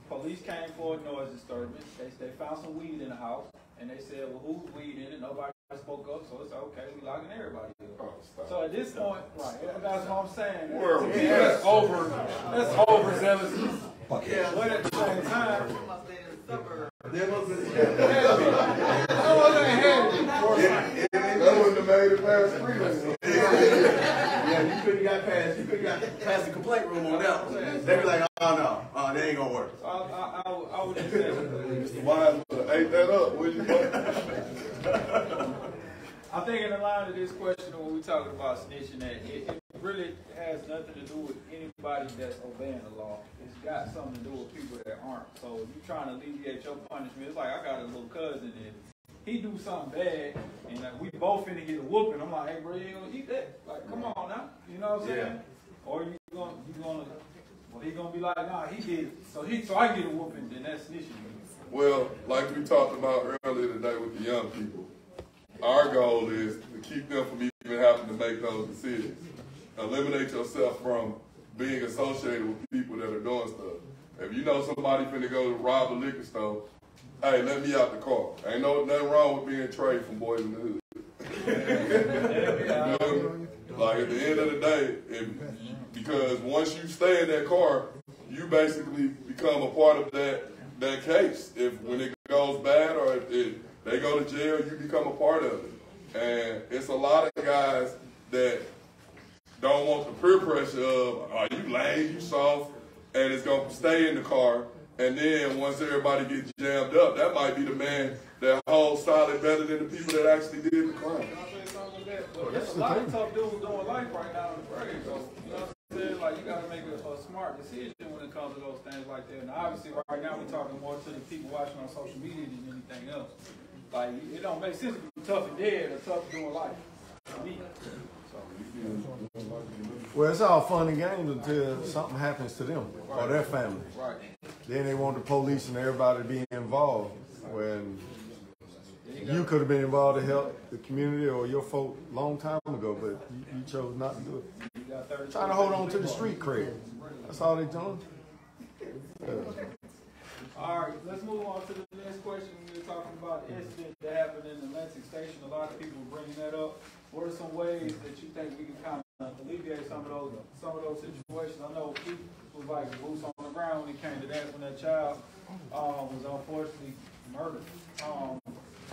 Police came for a noise disturbance. They, they found some weed in the house, and they said, well, who's weed in it? Nobody spoke up, so it's okay. We locking everybody up. So at this point, right, that's what I'm saying. Where To we me, that's over, that's overzealous. Yeah. But at the same time, There was That wouldn't have made it past freedom. Yeah, you couldn't got past, you couldn't got past the complaint room on that one. They be like, oh no, uh, they ain't gonna work. I, I, I, would- I would just say, Mr. Wise ate that up, would you? I think in the line of this question, when we talking about snitching, that it, it really has nothing to do with anybody that's obeying the law. It's got something to do with people that aren't. So if you're trying to alleviate your punishment, it's like I got a little cousin and he do something bad, and like, we both finna get a whooping. I'm like, hey bro, you ain't gonna eat that. Like, come on now, you know what I'm saying? Yeah. Or you gonna, you gonna, well he gonna be like, nah, he did it. So he, so I get a whooping, then that's snitching. Well, like we talked about earlier today with the young people, our goal is to keep them from even having to make those decisions. Eliminate yourself from being associated with people that are doing stuff. If you know somebody finna go to rob a liquor store, hey, let me out the car. Ain't no nothing wrong with being Trey from Boyz n the Hood. You know? Like at the end of the day, if, because once you stay in that car, you basically become a part of that that case. If when it goes bad or if it, they go to jail, you become a part of it. And it's a lot of guys that don't want the peer pressure of, are you lame, you soft, and it's gonna stay in the car. And then once everybody gets jammed up, that might be the man that holds solid better than the people that actually did the crime. But there's a lot of tough dudes doing life right now in the parade, so you know what I'm saying? Like you gotta make a, a smart decision when it comes to those things like that. And obviously right now we're talking more to the people watching on social media than anything else. Like it don't make sense to be tough and dead or tough doing life. To me. Well, it's all fun and games until something happens to them or their family. Right. Then they want the police and everybody to be involved when you could have been involved to help the community or your folk long time ago, but you, chose not to do it. Trying to hold on to the street cred. That's all they're doing. Yeah. All right, let's move on to the next question. We were talking about the incident that happened in the Atlantic Station. A lot of people bringing that up. What are some ways that you think we can kind of alleviate some of those, some of those situations? I know Pete was like boots on the ground when it came to that, when that child, um, was unfortunately murdered. Um,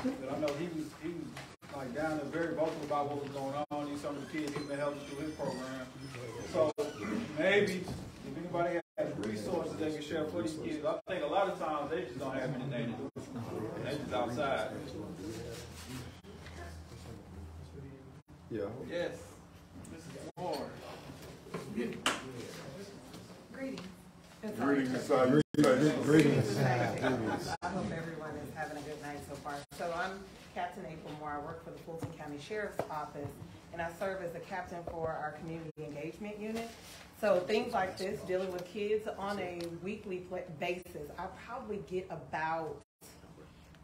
but I know he was, he was like down there very vocal about what was going on. These some of the kids he's been helping through his program. So maybe if anybody has resources they can share for these kids, I think a lot of times they just don't have anything to do. They just outside. Yeah. Yes. Mrs. Ward. Greetings. Greetings, inside. Greetings. Greetings. I hope everyone is having a good night so far. So I'm Captain April Moore. I work for the Fulton County Sheriff's Office, and I serve as the captain for our community engagement unit. So things like this, dealing with kids on a weekly basis, I probably get about,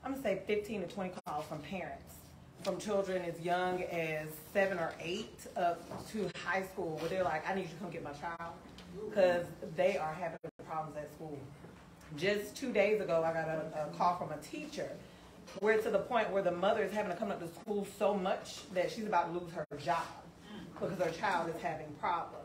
I'm gonna say 15 to 20 calls from parents, from children as young as seven or eight up to high school, where they're like, I need you to come get my child, because they are having problems at school. Just two days ago, I got a, a call from a teacher where to the point where the mother is having to come up to school so much that she's about to lose her job because her child is having problems.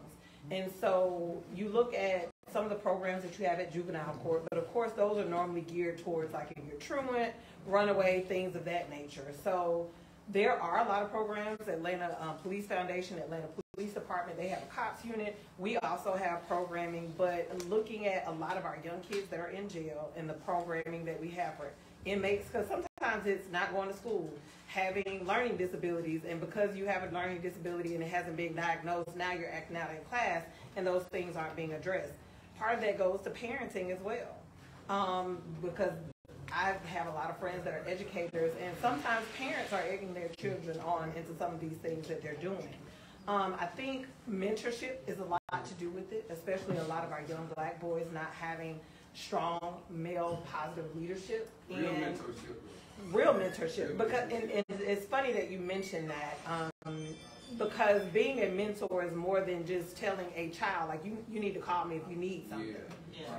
And so you look at some of the programs that you have at juvenile court, but of course those are normally geared towards like if you're truant, runaway, things of that nature. So there are a lot of programs, Atlanta um, Police Foundation, Atlanta Police Department, they have a cops unit. We also have programming, but looking at a lot of our young kids that are in jail and the programming that we have for inmates, because sometimes it's not going to school, having learning disabilities, and because you have a learning disability and it hasn't been diagnosed, now you're acting out in class and those things aren't being addressed. Part of that goes to parenting as well, um, because I have a lot of friends that are educators, and sometimes parents are egging their children on into some of these things that they're doing. Um, I think mentorship is a lot to do with it, especially a lot of our young black boys not having strong male positive leadership. Real mentorship. real mentorship because and, and it's funny that you mentioned that um, because being a mentor is more than just telling a child like you you need to call me if you need something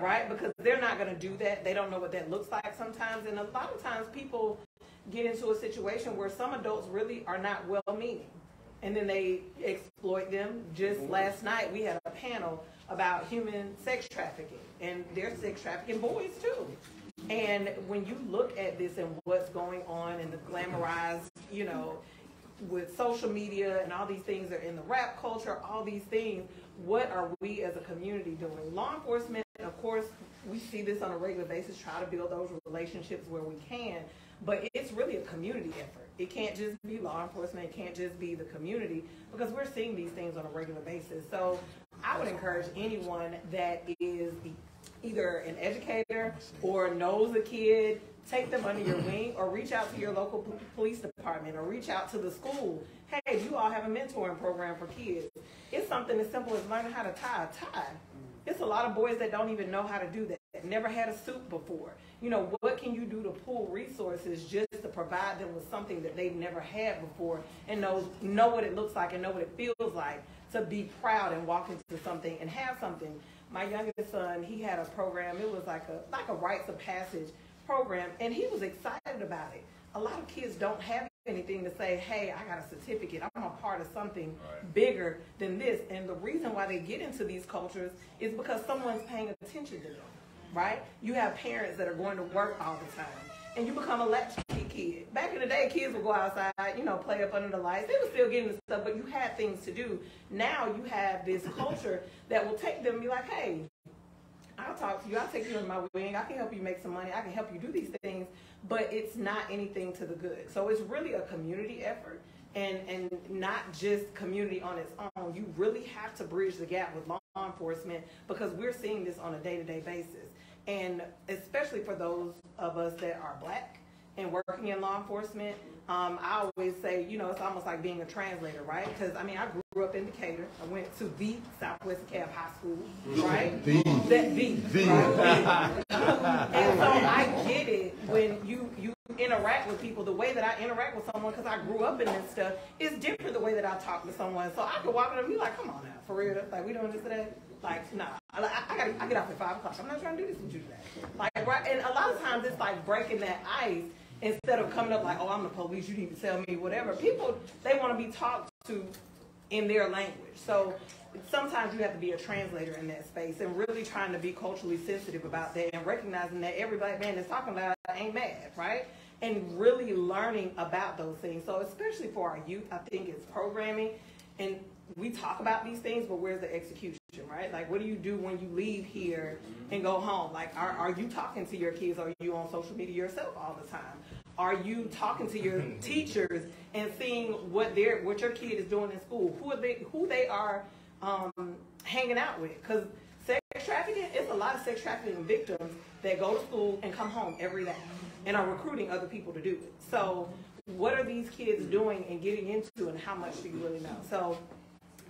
right? Because they're not going to do that. They don't know what that looks like sometimes. And a lot of times people get into a situation where some adults really are not well meaning and then they exploit them. Just last night we had a panel about human sex trafficking and they're sex trafficking boys too. And when you look at this and what's going on and the glamorized, you know, with social media and all these things that are in the rap culture, all these things, what are we as a community doing? Law enforcement, of course, we see this on a regular basis, try to build those relationships where we can, but it's really a community effort. It can't just be law enforcement, it can't just be the community, because we're seeing these things on a regular basis. So I would encourage anyone that is either an educator or knows a kid, take them under your wing or reach out to your local police department or reach out to the school. Hey, you all have a mentoring program for kids. It's something as simple as learning how to tie a tie. It's a lot of boys that don't even know how to do that, never had a suit before. You know, what can you do to pull resources just to provide them with something that they've never had before and know, know what it looks like and know what it feels like to be proud and walk into something and have something. My youngest son, he had a program, it was like a like a rites of passage program, and he was excited about it. A lot of kids don't have anything to say, hey, I got a certificate, I'm a part of something bigger than this. And the reason why they get into these cultures is because someone's paying attention to them, right? You have parents that are going to work all the time, and you become a latchkey kid. Back in the day, kids would go outside, you know, play up under the lights. They were still getting the stuff, but you had things to do. Now you have this culture that will take them and be like, hey, I'll talk to you. I'll take you in my wing. I can help you make some money. I can help you do these things, but it's not anything to the good. So it's really a community effort and, and not just community on its own. You really have to bridge the gap with law enforcement because we're seeing this on a day-to-day basis. And especially for those of us that are black and working in law enforcement, um, I always say, you know, it's almost like being a translator, right? Because I mean, I grew up in Decatur. I went to the Southwest DeKalb High School, right? The. That the. The. right? and so I get it when you you interact with people, the way that I interact with someone, because I grew up in this stuff, is different the way that I talk to someone. So I could walk in and be like, come on now, for real, like we doing this today? Like, nah, I, I, gotta, I get off at five o'clock. I'm not trying to do this with you today. Like, right, and a lot of times it's like breaking that ice instead of coming up like, oh, I'm the police, you need to tell me whatever. People, they want to be talked to in their language. So sometimes you have to be a translator in that space and really trying to be culturally sensitive about that and recognizing that every black man that's talking about ain't mad, right? And really learning about those things. So especially for our youth, I think it's programming and we talk about these things, but where's the execution, right? Like, what do you do when you leave here and go home? Like, are, are you talking to your kids? Are you on social media yourself all the time? Are you talking to your teachers and seeing what their what your kid is doing in school? Who are they? Who they are um, hanging out with? Because sex trafficking, it's a lot of sex trafficking victims that go to school and come home every day and are recruiting other people to do it. So, what are these kids doing and getting into, and how much do you really know? So,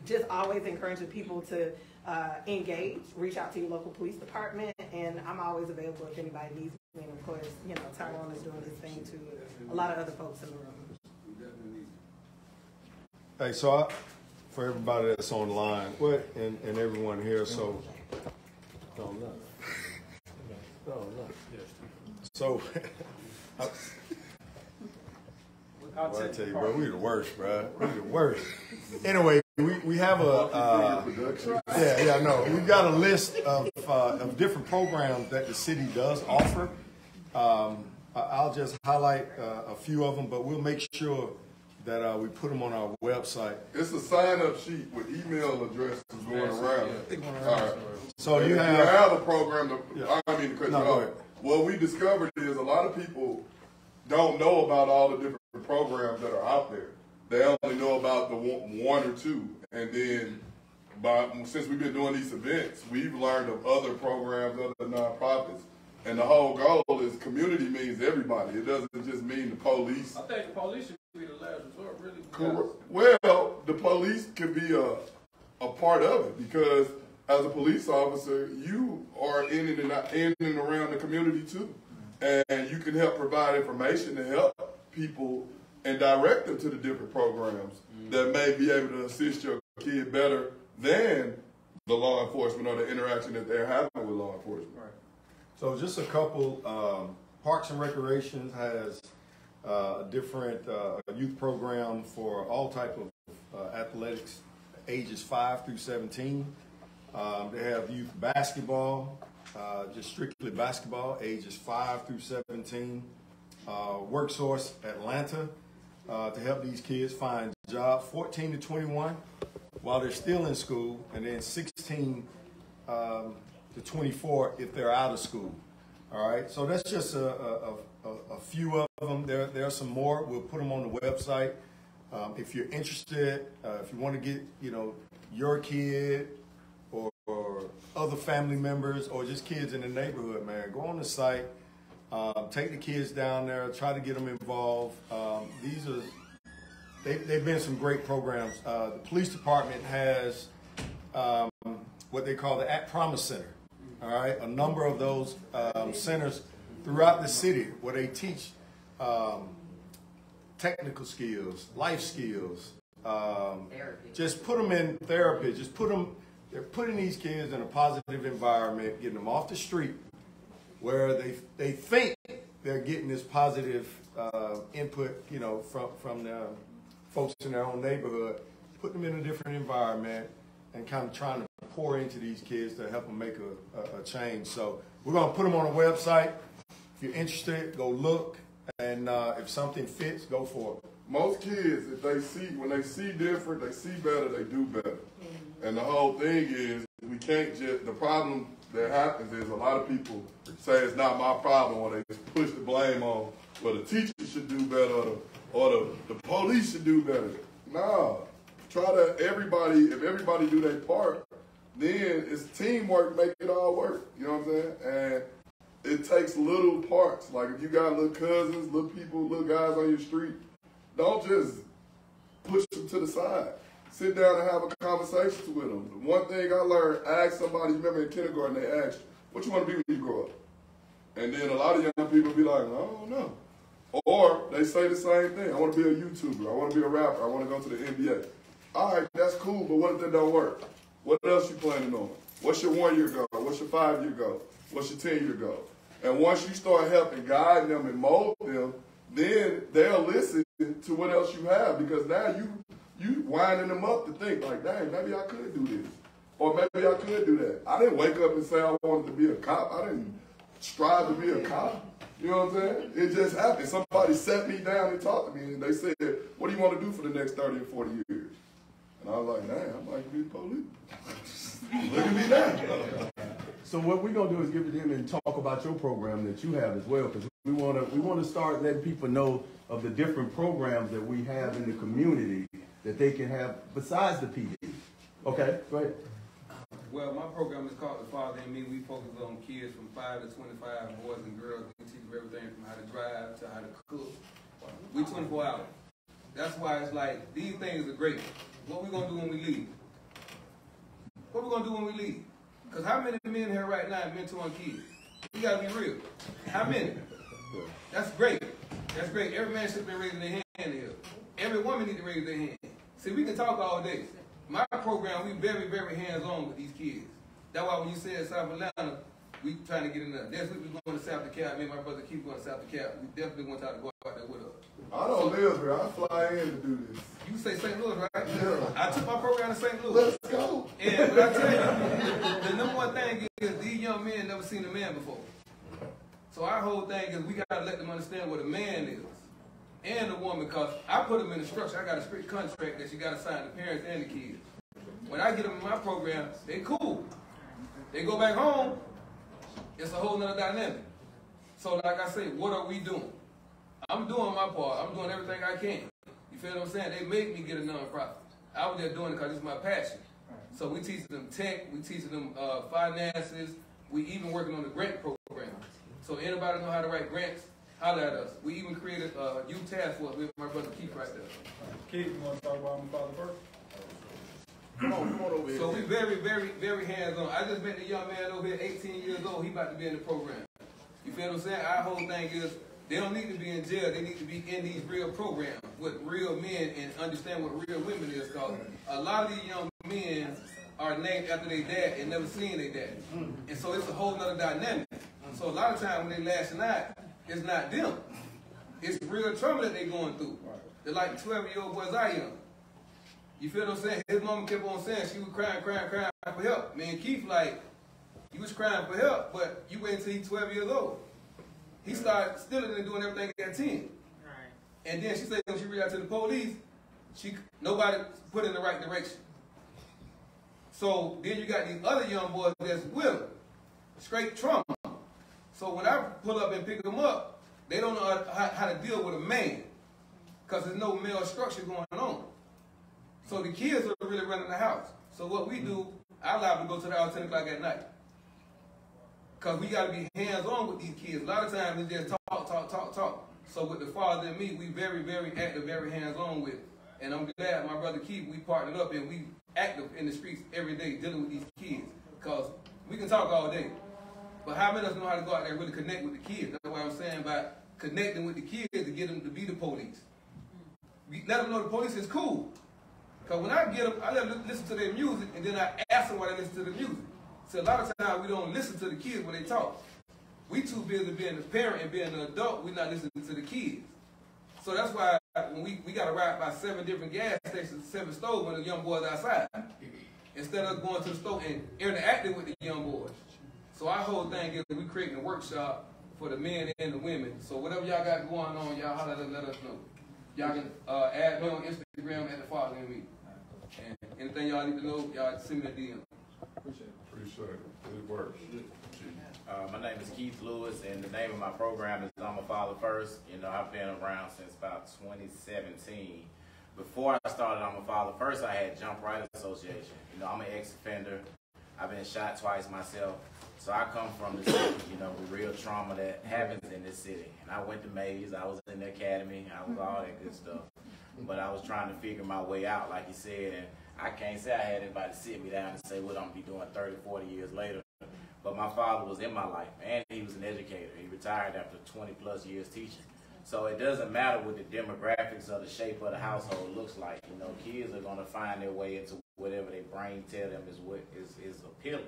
just always encouraging people to uh, engage, reach out to your local police department, and I'm always available if anybody needs me. And of course, you know, Tyrone is doing his thing too. A lot of other folks in the room. Hey, so I, for everybody that's online, what, and, and everyone here, so. No, no. No, no. So, I, well, I tell you, bro, we the worst, bro. We the worst. Anyway, we, we have a uh, yeah yeah no we've got a list of uh, of different programs that the city does offer. Um, I'll just highlight uh, a few of them, but we'll make sure that uh, we put them on our website. It's a sign-up sheet with email addresses going around. All right. So you you have have a program. To, Yeah. I mean to cut No, you off. What we discovered is a lot of people don't know about all the different programs that are out there. They only know about the one, one or two, and then by since we've been doing these events, we've learned of other programs, other nonprofits, and the whole goal is community means everybody. It doesn't just mean the police. I think the police should be the last resort, really. Well, the police can be a, a part of it because as a police officer, you are in and in and around the community too, and you can help provide information to help people and direct them to the different programs that may be able to assist your kid better than the law enforcement or the interaction that they're having with law enforcement. Right. So just a couple, um, Parks and Recreation has uh, a different uh, youth program for all type of uh, athletics, ages five through 17. Um, They have youth basketball, uh, just strictly basketball, ages five through 17. Uh, WorkSource Atlanta uh, to help these kids find jobs, 14 to 21 while they're still in school, and then 16 um, to 24 if they're out of school. All right, so that's just a, a, a, a few of them. There, there are some more. We'll put them on the website. Um, if you're interested, uh, if you want to get, you know, your kid or, or other family members or just kids in the neighborhood, man, go on the site. Um, take the kids down there. Try to get them involved. Um, these are they, they've been some great programs. Uh, the police department has um, what they call the At Promise Center. All right, a number of those um, centers throughout the city where they teach um, technical skills, life skills. Um, just put them in therapy. Just put them. They're putting these kids in a positive environment, getting them off the street, where they they think they're getting this positive uh, input, you know, from from the folks in their own neighborhood, putting them in a different environment, and kind of trying to pour into these kids to help them make a, a, a change. So we're gonna put them on a website. If you're interested, go look, and uh, if something fits, go for it. Most kids, if they see, when they see different, they see better, they do better. And the whole thing is, we can't just, the problem that happens is a lot of people say it's not my problem, or they just push the blame on, well, the teacher should do better, or the, or the, the police should do better. Nah, try to, everybody, if everybody do their part, then it's teamwork make it all work. You know what I'm saying? And it takes little parts. Like if you got little cousins, little people, little guys on your street, don't just push them to the side. Sit down and have a conversation with them. The one thing I learned, ask somebody, You remember in kindergarten, they asked, what you want to be when you grow up? And then a lot of young people be like, I don't know. Or they say the same thing. I want to be a YouTuber. I want to be a rapper. I want to go to the NBA. All right, that's cool, but what if that don't work? What else you planning on? What's your one year goal? What's your five year goal? What's your 10 year goal? And once you start helping guide them and mold them, then they'll listen to what else you have because now you you winding them up to think like, dang, maybe I could do this. Or maybe I could do that. I didn't wake up and say I wanted to be a cop. I didn't strive to be a cop. You know what I'm saying? It just happened. Somebody sat me down and talked to me and they said, what do you want to do for the next 30 or 40 years? And I was like, man, I might be police. Look at me now. So what we're gonna do is give it to them and talk about your program that you have as well, because we wanna we wanna start letting people know of the different programs that we have in the community that they can have besides the PD. Okay, ahead. Well, my program is called The Father and Me. We focus on kids from 5 to 25, boys and girls. We teach them everything from how to drive to how to cook. We 24 hours. That's why it's like, these things are great. What we gonna do when we leave? What we gonna do when we leave? Because how many men here right now mentoring kids? We gotta be real. How many? That's great. That's great. Every man should be raising their hand here. Every woman need to raise their hand. See, we can talk all day. My program, we very, very hands-on with these kids. That's why when you said South Atlanta, we trying to get in there. Next week we going to South DeKalb. Me and my brother keep going to South DeKalb. We definitely want y'all to go out there with us. I don't live here. I fly in to do this. You say St. Louis, right? Yeah. I took my program to St. Louis. Let's go. And but I tell you, the number one thing is these young men never seen a man before. So our whole thing is we gotta let them understand what a man is. And a woman, because I put them in a structure. I got a strict contract that you gotta sign the parents and the kids. When I get them in my program, they cool. They go back home, it's a whole nother dynamic. So like I say, what are we doing? I'm doing my part. I'm doing everything I can. You feel what I'm saying? They make me get a nonprofit. I was there doing it because it's my passion. So we teaching them tech, we teaching them uh, finances, we even working on the grant program. So anybody know how to write grants, holler at us. We even created a youth task force with my brother Keith right there. Keith, you want to talk about my father first? Come on, come on over here. So we very, very, very hands-on. I just met the young man over here, 18 years old. He about to be in the program. You feel what I'm saying? Our whole thing is they don't need to be in jail. They need to be in these real programs with real men and understand what real women is. Cause a lot of these young men are named after their dad and never seen their dad. Mm. And so it's a whole nother dynamic. So a lot of times when they lashing out, it's not them. It's real trouble that they going through. They're like 12 year old boys I am. You feel what I'm saying? His mama kept on saying she was crying, crying, crying for help. Man, Keith like, you was crying for help, but you wait until he's 12 years old. He started stealing and doing everything at 10. Right. And then she said when she reached out to the police, she nobody put in the right direction. So then you got these other young boys that's with him, straight trauma. So when I pull up and pick them up, they don't know how, how to deal with a man because there's no male structure going on. So the kids are really running the house. So what we do, I allow them to go to the house 10 o'clock at night. Because we got to be hands-on with these kids. A lot of times we just talk, talk, talk, talk. So with the father and me, we very, very active, very hands-on with. And I'm glad my brother Keith, we partnered up and we active in the streets every day dealing with these kids. Because we can talk all day. But how many of us know how to go out there and really connect with the kids? That's what I'm saying about connecting with the kids to get them to be the police. We let them know the police is cool. Because when I get them, I let them listen to their music and then I ask them why they listen to the music. So a lot of times we don't listen to the kids when they talk. We too busy being a parent and being an adult, we're not listening to the kids. So that's why when we, we got to ride by seven different gas stations, seven stores when the young boys outside. Instead of going to the store and interacting with the young boys. So our whole thing is we creating a workshop for the men and the women. So whatever y'all got going on, y'all holler and let us know. Y'all can uh, add me on Instagram at the father and me. And anything y'all need to know, y'all send me a DM. Appreciate it. Appreciate it. Good work. Uh, my name is Keith Lewis, and the name of my program is I'm a Father First. You know, I've been around since about 2017. Before I started I'm a Father First, I had Jump Right Association. You know, I'm an ex-offender. I've been shot twice myself. So I come from the city, you know, with real trauma that happens in this city. And I went to Mays, I was in the academy, I was mm-hmm. all that good stuff. But I was trying to figure my way out, like you said, and I can't say I had anybody sit me down and say what I'm gonna be doing 30, 40 years later. But my father was in my life, and he was an educator. He retired after 20 plus years teaching. So it doesn't matter what the demographics or the shape of the household looks like. You know, kids are gonna find their way into whatever their brain tell them is what is, is appealing.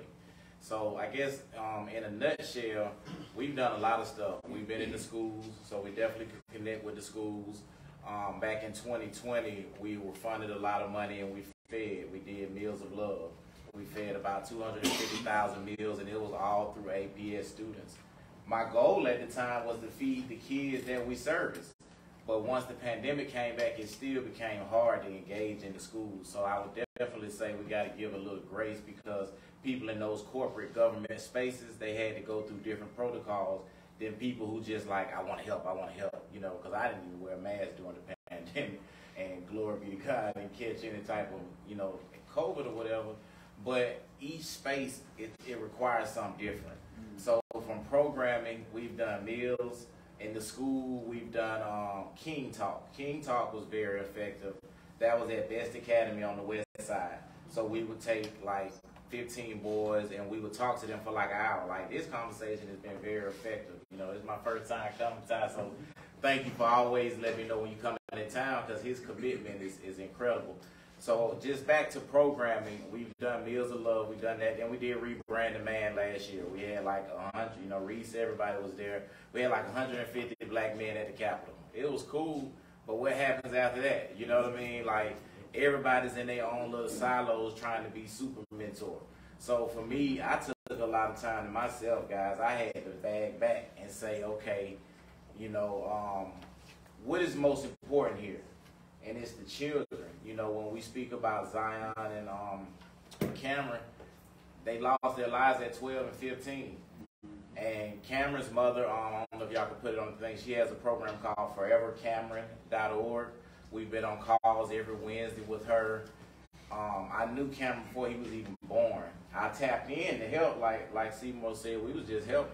So I guess um, in a nutshell, we've done a lot of stuff. We've been in the schools, so we definitely connect with the schools. Um, back in 2020, we were funded a lot of money and we fed. We did Meals of Love. We fed about 250,000 meals, and it was all through APS students. My goal at the time was to feed the kids that we service. But once the pandemic came back, it still became hard to engage in the schools. So I would definitely say we got to give a little grace because people in those corporate government spaces, they had to go through different protocols than people who just like, I want to help, I want to help, you know, because I didn't even wear a mask during the pandemic. And glory be to God, I didn't catch any type of, you know, COVID or whatever. But each space, it, it requires something different. So from programming, we've done meals. In the school, we've done um, King Talk. King Talk was very effective. That was at Best Academy on the west side. So we would take like 15 boys and we would talk to them for like an hour. Like this conversation has been very effective. You know, it's my first time coming to town, so thank you for always letting me know when you come in town because his commitment is, is incredible. So just back to programming, we've done Meals of Love, we've done that. and we did Rebrand the Man last year. We had like a hundred, you know, Reese, everybody was there. We had like 150 black men at the Capitol. It was cool, but what happens after that? You know what I mean? Like everybody's in their own little silos trying to be super mentor. So for me, I took a lot of time to myself, guys. I had to bag back and say, okay, you know, um, what is most important here? And it's the children. You know, when we speak about Zion and um, Cameron, they lost their lives at 12 and 15. And Cameron's mother, um, I don't know if y'all can put it on the thing, she has a program called forevercameron.org. We've been on calls every Wednesday with her. Um, I knew Cameron before he was even born. I tapped in to help, like like Seymour said, we was just helping.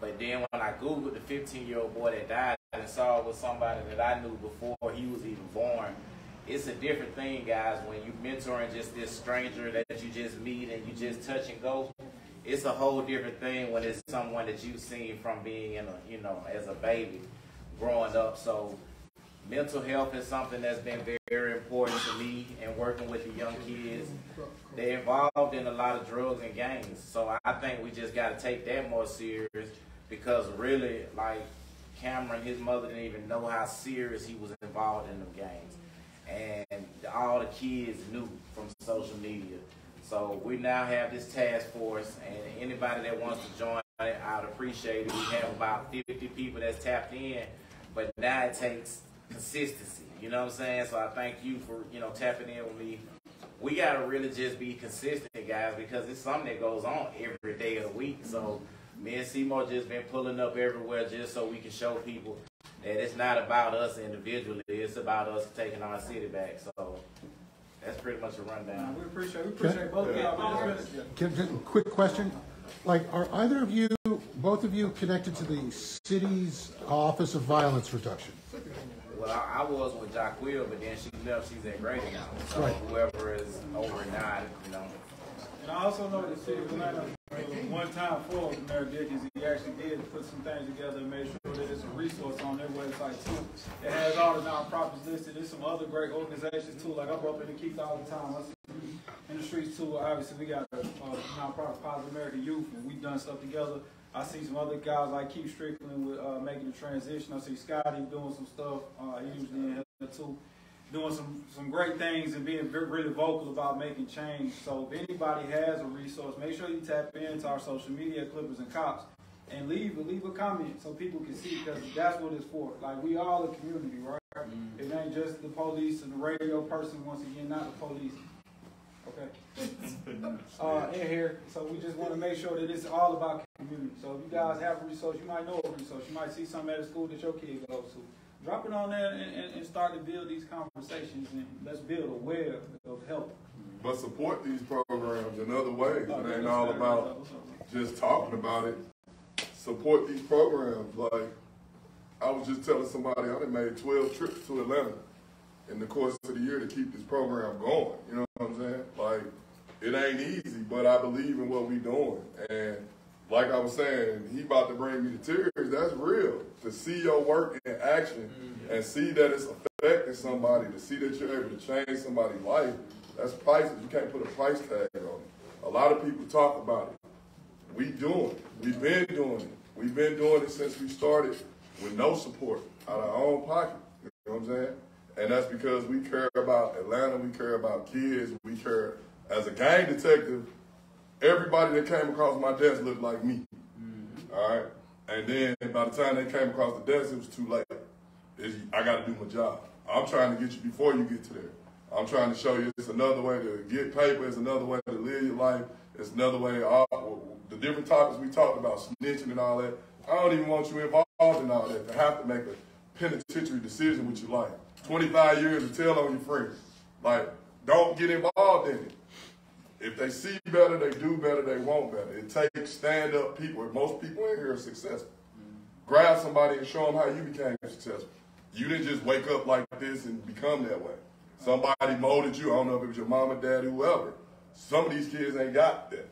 But then when I Googled the 15 year old boy that died and saw it was somebody that I knew before he was even born, it's a different thing, guys, when you're mentoring just this stranger that you just meet and you just touch and go. It's a whole different thing when it's someone that you've seen from being in a, you know, as a baby growing up. So mental health is something that's been very, important to me and working with the young kids. They're involved in a lot of drugs and gangs. So I think we just got to take that more serious because really, like Cameron, his mother didn't even know how serious he was involved in them gangs. And all the kids knew from social media. So we now have this task force, and anybody that wants to join I'd appreciate it. We have about 50 people that's tapped in, but now it takes consistency. You know what I'm saying? So I thank you for, you know, tapping in with me. We got to really just be consistent, guys, because it's something that goes on every day of the week. So me and Seymour just been pulling up everywhere just so we can show people that it's not about us individually. It's about us taking our city back. So that's pretty much a rundown. We appreciate, we appreciate both of y'all. Can, can, quick question. Like, are either of you, both of you connected to the city's Office of Violence Reduction? Well, I, I was with Jacqueline, but then she left. She's at Grady now. So Right. whoever is over now, you know. And I also know the city of Atlanta, one time for Mayor Dickens, he actually did put some things together and made sure that it's a resource on their website too. It has all the nonprofits listed. There's some other great organizations too. Like I'm up in the Keith all the time. I see in the streets too. Obviously, we got a, a nonprofit, Positive American Youth, and we've done stuff together. I see some other guys like Keith Strickland with uh, making the transition. I see Scotty doing some stuff. Uh, he usually in here too doing some, some great things and being very, really vocal about making change. So if anybody has a resource, make sure you tap into our social media, Clippers and Cops, and leave leave a comment so people can see because that's what it's for. Like we all a community, right? It ain't just the police and the radio person. Once again, not the police. Okay. uh, in here, so we just want to make sure that it's all about community. So if you guys have a resource, you might know a resource. You might see something at a school that your kid goes to drop it on there and, and, and start to build these conversations and let's build a web of help. But support these programs in other ways. It ain't all about just talking about it. Support these programs. Like I was just telling somebody, I done made 12 trips to Atlanta in the course of the year to keep this program going. You know what I'm saying? Like it ain't easy, but I believe in what we doing. And like I was saying, he about to bring me to tears that's real. To see your work in action mm-hmm. and see that it's affecting somebody, to see that you're able to change somebody's life, that's priceless. You can't put a price tag on it. A lot of people talk about it. We doing it. We've been doing it. We've been doing it since we started with no support out of our own pocket. You know what I'm saying? And that's because we care about Atlanta, we care about kids, we care as a gang detective, everybody that came across my desk looked like me. Mm-hmm. All right? And then by the time they came across the desk, it was too late. It's, I got to do my job. I'm trying to get you before you get to there. I'm trying to show you it's another way to get paper. It's another way to live your life. It's another way. All, the different topics we talked about, snitching and all that. I don't even want you involved in all that to have to make a penitentiary decision with your life. 25 years to tell on your friends. Like, don't get involved in it. If they see better, they do better, they want better. It takes stand-up people. Most people in here are successful. Grab somebody and show them how you became successful. You didn't just wake up like this and become that way. Somebody molded you. I don't know if it was your mama, dad, whoever. Some of these kids ain't got that.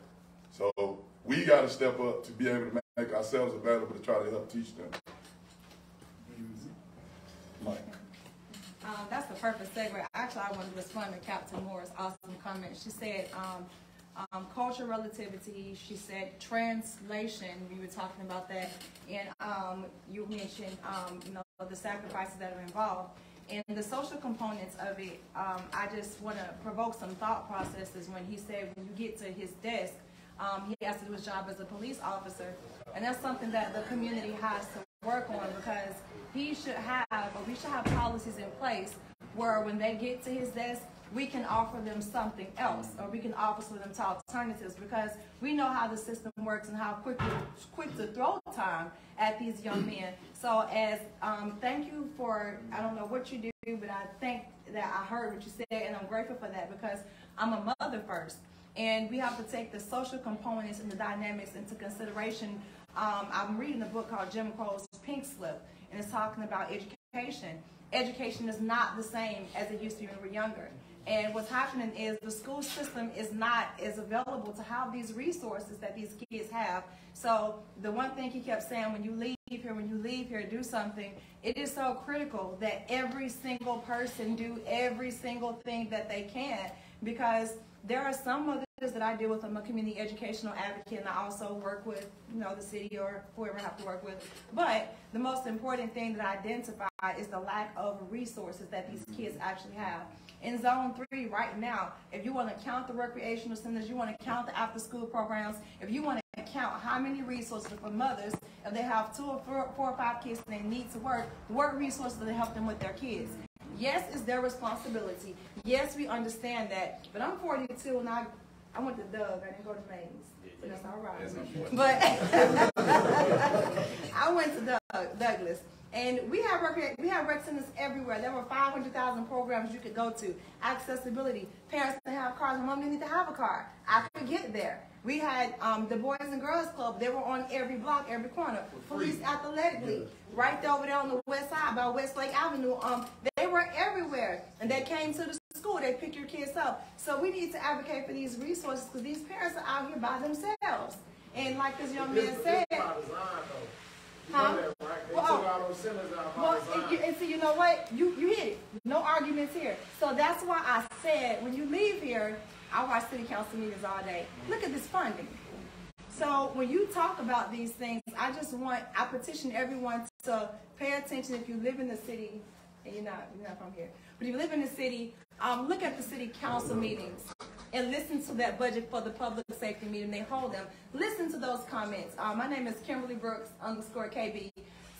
So we got to step up to be able to make ourselves available to try to help teach them. Mike. Um, that's the perfect segue. Actually, I wanted to respond to Captain Moore's awesome comment. She said, um, um, cultural relativity, she said translation, we were talking about that, and um, you mentioned um, you know, the sacrifices that are involved. And the social components of it, um, I just want to provoke some thought processes when he said when you get to his desk, he has to do his job as a police officer. And that's something that the community has to work on because he should have, or we should have policies in place where when they get to his desk, we can offer them something else, or we can offer them to alternatives because we know how the system works and how quick quick to throw time at these young men. So as um, thank you for I don't know what you do, but I think that I heard what you said, and I'm grateful for that because I'm a mother first, and we have to take the social components and the dynamics into consideration. Um, I'm reading a book called Jim Crow's Pink Slip, and it's talking about education. Education is not the same as it used to be when we were younger. And what's happening is the school system is not as available to have these resources that these kids have. So the one thing he kept saying, when you leave here, when you leave here, do something. It is so critical that every single person do every single thing that they can because there are some mothers that I deal with. I'm a community educational advocate, and I also work with, you know, the city or whoever I have to work with. But the most important thing that I identify is the lack of resources that these mm-hmm. kids actually have in zone three right now, if you want to count the recreational centers, you want to count the after school programs, if you want to count how many resources for mothers, if they have two or four, four or five kids and they need to work, what resources to help them with their kids? Yes, it's their responsibility. Yes, we understand that. But I'm 42 and I, I went to Doug. I didn't go to Mays. So that's all right. But I went to Doug, Douglass. And we have rec- we have rec centers everywhere. There were 500,000 programs you could go to. Accessibility. Parents that have cars. My mom didn't need to have a car. I could get there. We had um, the Boys and Girls Club. They were on every block, every corner. Police Athletic League. Right there over there on the west side by Westlake Avenue. Um, they were everywhere. And they came to the school. They pick your kids up. So we need to advocate for these resources because these parents are out here by themselves. And like this young man said, Huh? Well, well and, you, and see, you know what? You you hit it. No arguments here. So that's why I said when you leave here, I watch city council meetings all day. Look at this funding. So when you talk about these things, I just want I petition everyone to pay attention. If you live in the city, and you're not you're not from here, but if you live in the city, um, look at the city council meetings and listen to that budget for the public safety meeting. They hold them. Listen to those comments. Uh, my name is Kimberly Brooks underscore KB.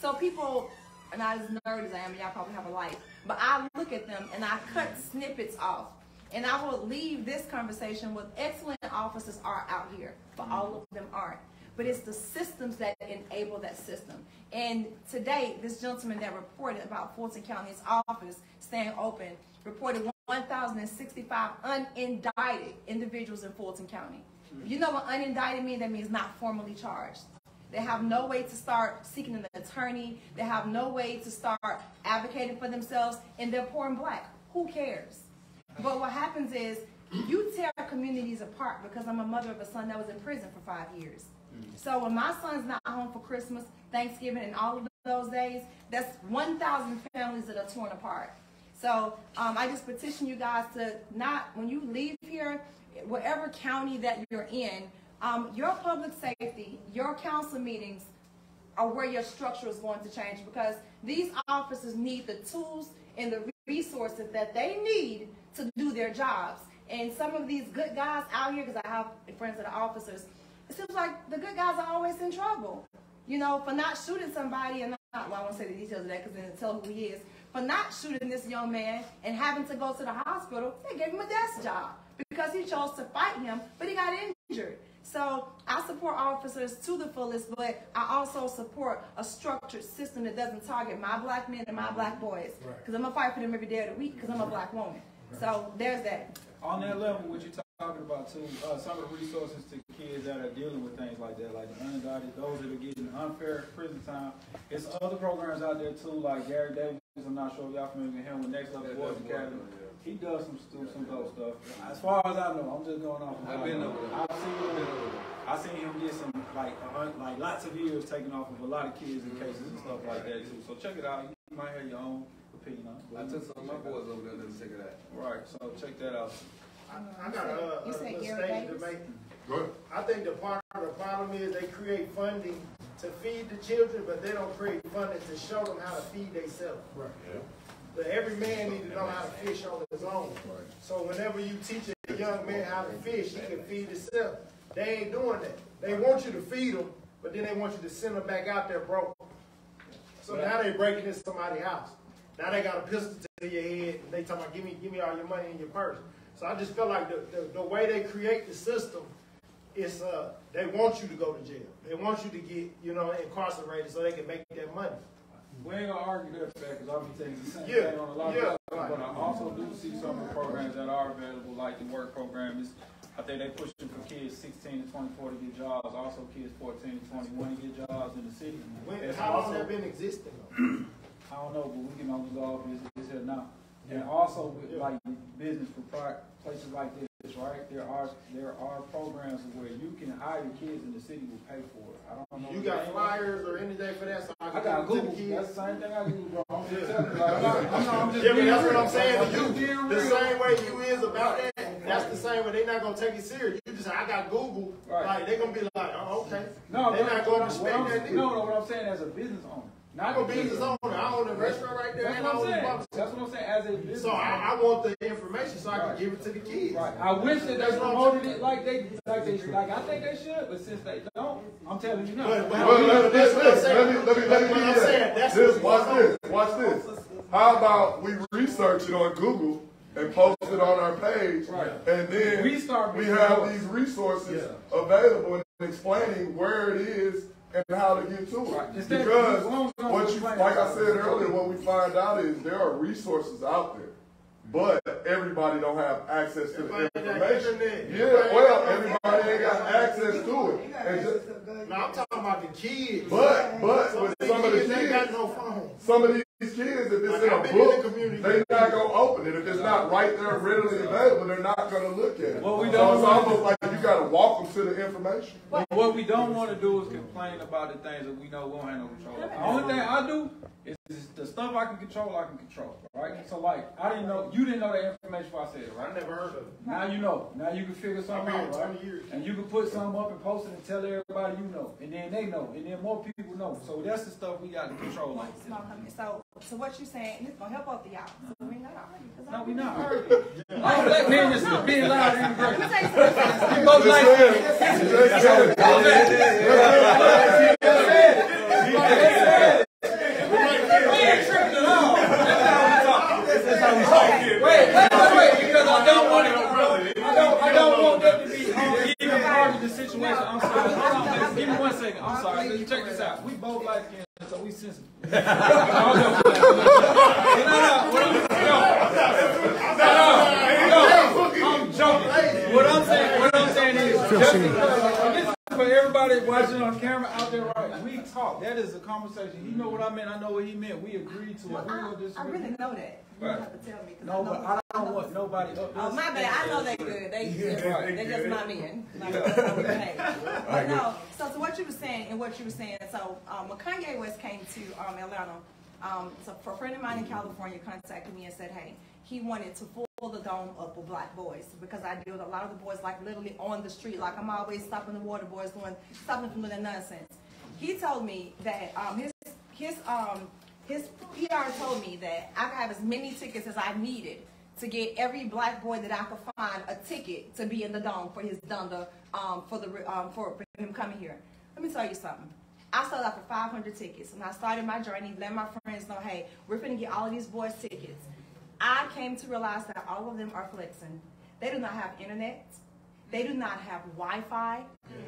So people are not as nerdy as I am, and y'all probably have a life. But I look at them and I cut snippets off. And I will leave this conversation with excellent officers are out here, but all of them aren't. But it's the systems that enable that system. And today, this gentleman that reported about Fulton County's office staying open reported 1,065 unindicted individuals in Fulton County. You know what unindicted means? That means not formally charged. They have no way to start seeking an attorney. They have no way to start advocating for themselves, and they're poor and black. Who cares? But what happens is you tear communities apart because I'm a mother of a son that was in prison for five years. So when my son's not home for Christmas, Thanksgiving, and all of those days, that's 1,000 families that are torn apart. So um, I just petition you guys to not, when you leave here, whatever county that you're in, um, your public safety, your council meetings are where your structure is going to change because these officers need the tools and the resources that they need to do their jobs. And some of these good guys out here, because I have friends that are officers, it seems like the good guys are always in trouble. You know, for not shooting somebody and not, well, I won't say the details of that because then tell who he is. For not shooting this young man and having to go to the hospital, they gave him a desk job because he chose to fight him, but he got injured. So I support officers to the fullest, but I also support a structured system that doesn't target my black men and my black boys. Because I'm going to fight for them every day of the week because I'm a black woman. So there's that. On that level, what you're talking about too, uh, some of the resources to kids that are dealing with things like that, like the unindicted, those that are getting unfair prison time. It's other programs out there too, like Gary Davis. I'm not sure if y'all familiar with him with Next Level Boys Academy. He does some stu- some dope stuff. As far as I know, I'm just going off. of I've been over there. I've seen him. I've seen him get some like a hun- like lots of years taken off of a lot of kids in cases and stuff like that too. So check it out. You might have your own opinion on it. I took some of my boys over there to check it out. Right. So check that out. I got a, a, uh, You said a Gary statement to Davis? make. Go ahead. I think the part of the problem is they create funding to feed the children, but they don't create funding to show them how to feed themselves. Right. Yeah. But every man need to know how to fish on his own. Right. So whenever you teach a young man how to fish, he can feed himself. They ain't doing that. They want you to feed them, but then they want you to send them back out there broke. So now they breaking into somebody's house. Now they got a pistol to your head, and they talking about give me, give me all your money in your purse. So I just feel like the, the, the way they create the system is uh, they want you to go to jail. They want you to get, you know, incarcerated so they can make that money. We ain't gonna argue that fact, because I'll be taking the same Yeah, thing on a lot of yeah, levels, right. but I also do see some of the programs that are available, like the work program is, I think they pushing for kids sixteen to twenty-four to get jobs, also kids fourteen to twenty-one to get jobs in the city. When, how long also- that been existing? I don't know, but we can only go off this, this here now. And also with like business for places like this, right? There are, there are programs where you can hire kids and the city will pay for it. I don't know. You got name of it. flyers or anything for that? So I, I got give it to Google. the That's the same thing I Google, bro. I'm just telling you. Like, I'm not, I'm just Yeah, but being that's what. I'm saying to you. being The real. same way you is about that, that's the same way they not gonna take it serious. You just I got Google, Right. like, they gonna be like, oh, okay. No, They but- not gonna respect that. No, no, what I'm saying as a business owner. Not I'm a the business owner. I own a restaurant right there That's what I I'm saying. barber That's what I'm saying. As a business So I, I want the information so I can give it to the kids. Right. I wish that they That's what promoted it like they, like they, like I think they should, but since they don't, I'm telling you now. But- but- Well, let, That's what I'm let, saying. let me, let me, let me But give saying, that's This, watch this, watch this. How about we research it on Google and post it on our page? Right. And then We start we have these resources available and explaining where it is and how to get to it. Right. Because long as I'm what you, like I said earlier, what we find out is there are resources out there. But everybody don't have access to the Everybody got information. Yeah, Everybody well, everybody ain't got access to it. And just, No, I'm talking about the kids. but, but with some of the kids got no phone. some of these kids, if it's Like, in a been in the book, community. they not gonna open it. If it's not right there readily available, they're not gonna look at it. What we So don't it's almost like you gotta walk them to the information. But what we don't want to do is complain about the things that we know we don't have no control over. The only thing I do is, is the stuff I can control, I can control, right? So like, I didn't know, you didn't know that information before I said it, right? I never heard of it. Now you know. Now you can figure something out, right? 20 years. And you can put something up and post it and tell everybody you know, and then they know, and then more people know. So that's the stuff we got to control. Like, So, so what you're saying, and it's gonna help both of y'all. So we ain't gotta I- no, we not arguing. All black men just being loud and Let you something. We both like. Wait, wait, wait, because I don't want it. I don't, I don't want that to be even part of the situation. I'm sorry. Give me one second. I'm sorry. Check this out. We both like skinned, so we sensitive. what I'm, no, no, no, I'm joking. What I'm saying, what I'm saying is, just because, and this is for everybody watching on camera out there, right? We talk. That is a conversation. He know what I meant. I know what he meant. We agreed to Well, it. We I, will I really know that. You Right. don't have to tell me. 'cause No, know but I don't want nobody up. Oh, my bad. I know they good. They just, Right. they just my men. Like, that's how. But no, so to what you were saying and what you were saying, so um, when Kanye West came to um, Atlanta, um, so for a friend of mine in California contacted me and said, hey, he wanted to fill the dome up with black boys because I deal with a lot of the boys like literally on the street. Like I'm always stopping the water boys doing stopping from doing nonsense. He told me that um, his his um his PR told me that I could have as many tickets as I needed to get every black boy that I could find a ticket to be in the dome for his Donda um, for the um, for him coming here. Let me tell you something. I sold out for 500 tickets, and I started my journey, letting my friends know, hey, we're gonna get all of these boys tickets. I came to realize that all of them are flexing. They do not have internet. They do not have Wi-Fi.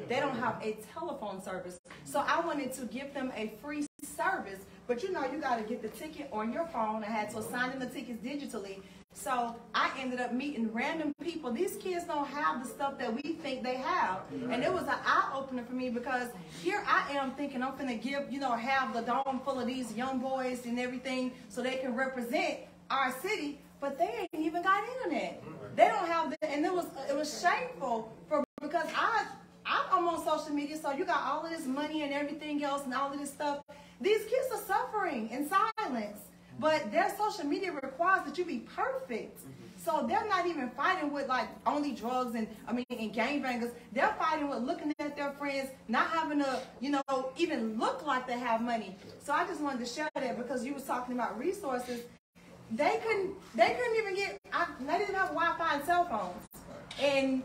They don't have a telephone service. So I wanted to give them a free service, but you know you got to get the ticket on your phone. I had to assign them the tickets digitally. So I ended up meeting random people. These kids don't have the stuff that we think they have. And it was an eye opener for me because here I am thinking I'm gonna give, you know, have the dome full of these young boys and everything so they can represent our city, but they ain't even got internet. They don't have the, and it was it was shameful for because I I'm on social media, so you got all of this money and everything else and all of this stuff. These kids are suffering in silence, but their social media requires that you be perfect. So they're not even fighting with like only drugs and I mean and gangbangers. They're fighting with looking at their friends, not having to, you know, even look like they have money. So I just wanted to share that because you was talking about resources. They couldn't they couldn't even get I, they didn't have Wi-Fi and cell phones. And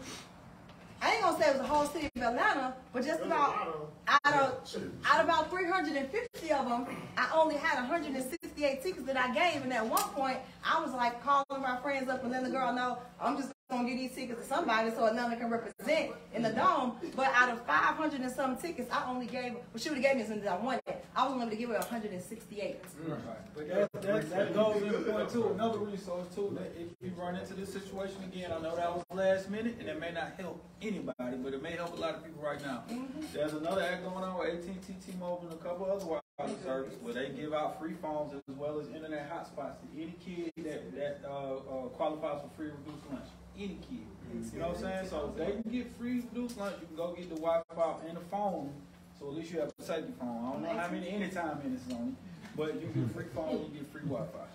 I ain't gonna say it was the whole city of Atlanta, but just about out of out of about 350 of them, I only had 168 tickets that I gave. And at one point, I was like calling my friends up and letting the girl know I'm just gonna give these tickets to somebody so another can represent in the dome. But out of 500 and some tickets, I only gave. Well, she would have gave me something that I wanted. I was able to give her 168. But that, that, that goes in point too, another resource too, that if you run into this situation again, I know that was last minute and it may not help anybody, but it may help a lot of people right now. There's another act going on with AT&T, T-Mobile, and a couple other wireless service where they give out free phones as well as internet hotspots to any kid that, that uh, uh, qualifies for free reduced lunch. Any kid. You know what I'm saying? So they can get free reduced lunch, you can go get the Wi-Fi and the phone. So at least you have a safety phone. I don't know how many anytime minutes on it, but you get free phone, you get free Wi-Fi.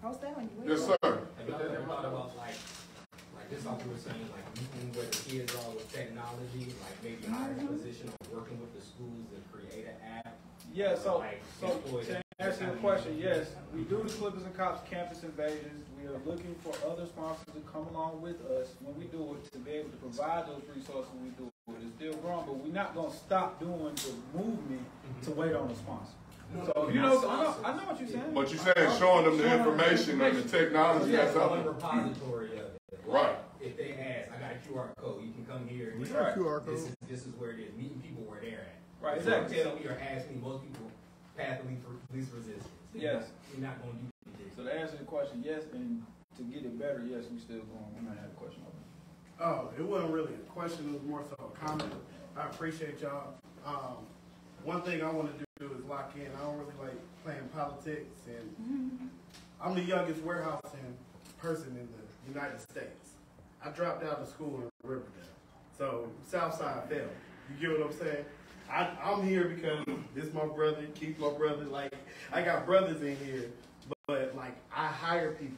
How's that on you? Yes, sir. Have y'all ever thought about like, like this, like we were saying, like meeting where the kids are with technology, like maybe hiring a mm-hmm. position or working with the schools to create an app? Yeah, so, Like, so employ to that- answer your question, yes, we do the Clippers and Cops campus invasions. We are looking for other sponsors to come along with us when we do it, to be able to provide those resources when we do it. It's still growing, but we're not gonna stop doing the movement to wait on a sponsor. So, you know, I know, I know what you're saying. But you're saying showing them the Showing information and the technology that's out One there. repository of it. Right. If they ask, I got a QR code, you can come here. We got a QR This code. is, this is where it is, meeting people where they're at. Right, exactly. Tell me or ask me, most people path of least, least resistance. Yes. You're not gonna do anything. So to answer the question, yes, and to get it better, yes, we still going, we might have a question over Oh, it wasn't really a question, it was more so a comment. I appreciate y'all. Um, one thing I wanna do is lock in, I don't really like playing politics and I'm the youngest warehousing person in the United States. I dropped out of school in Riverdale. So Southside fell. You get what I'm saying? I, I'm here because this my brother, keep my brother. Like I got brothers in here, but, but like I hire people.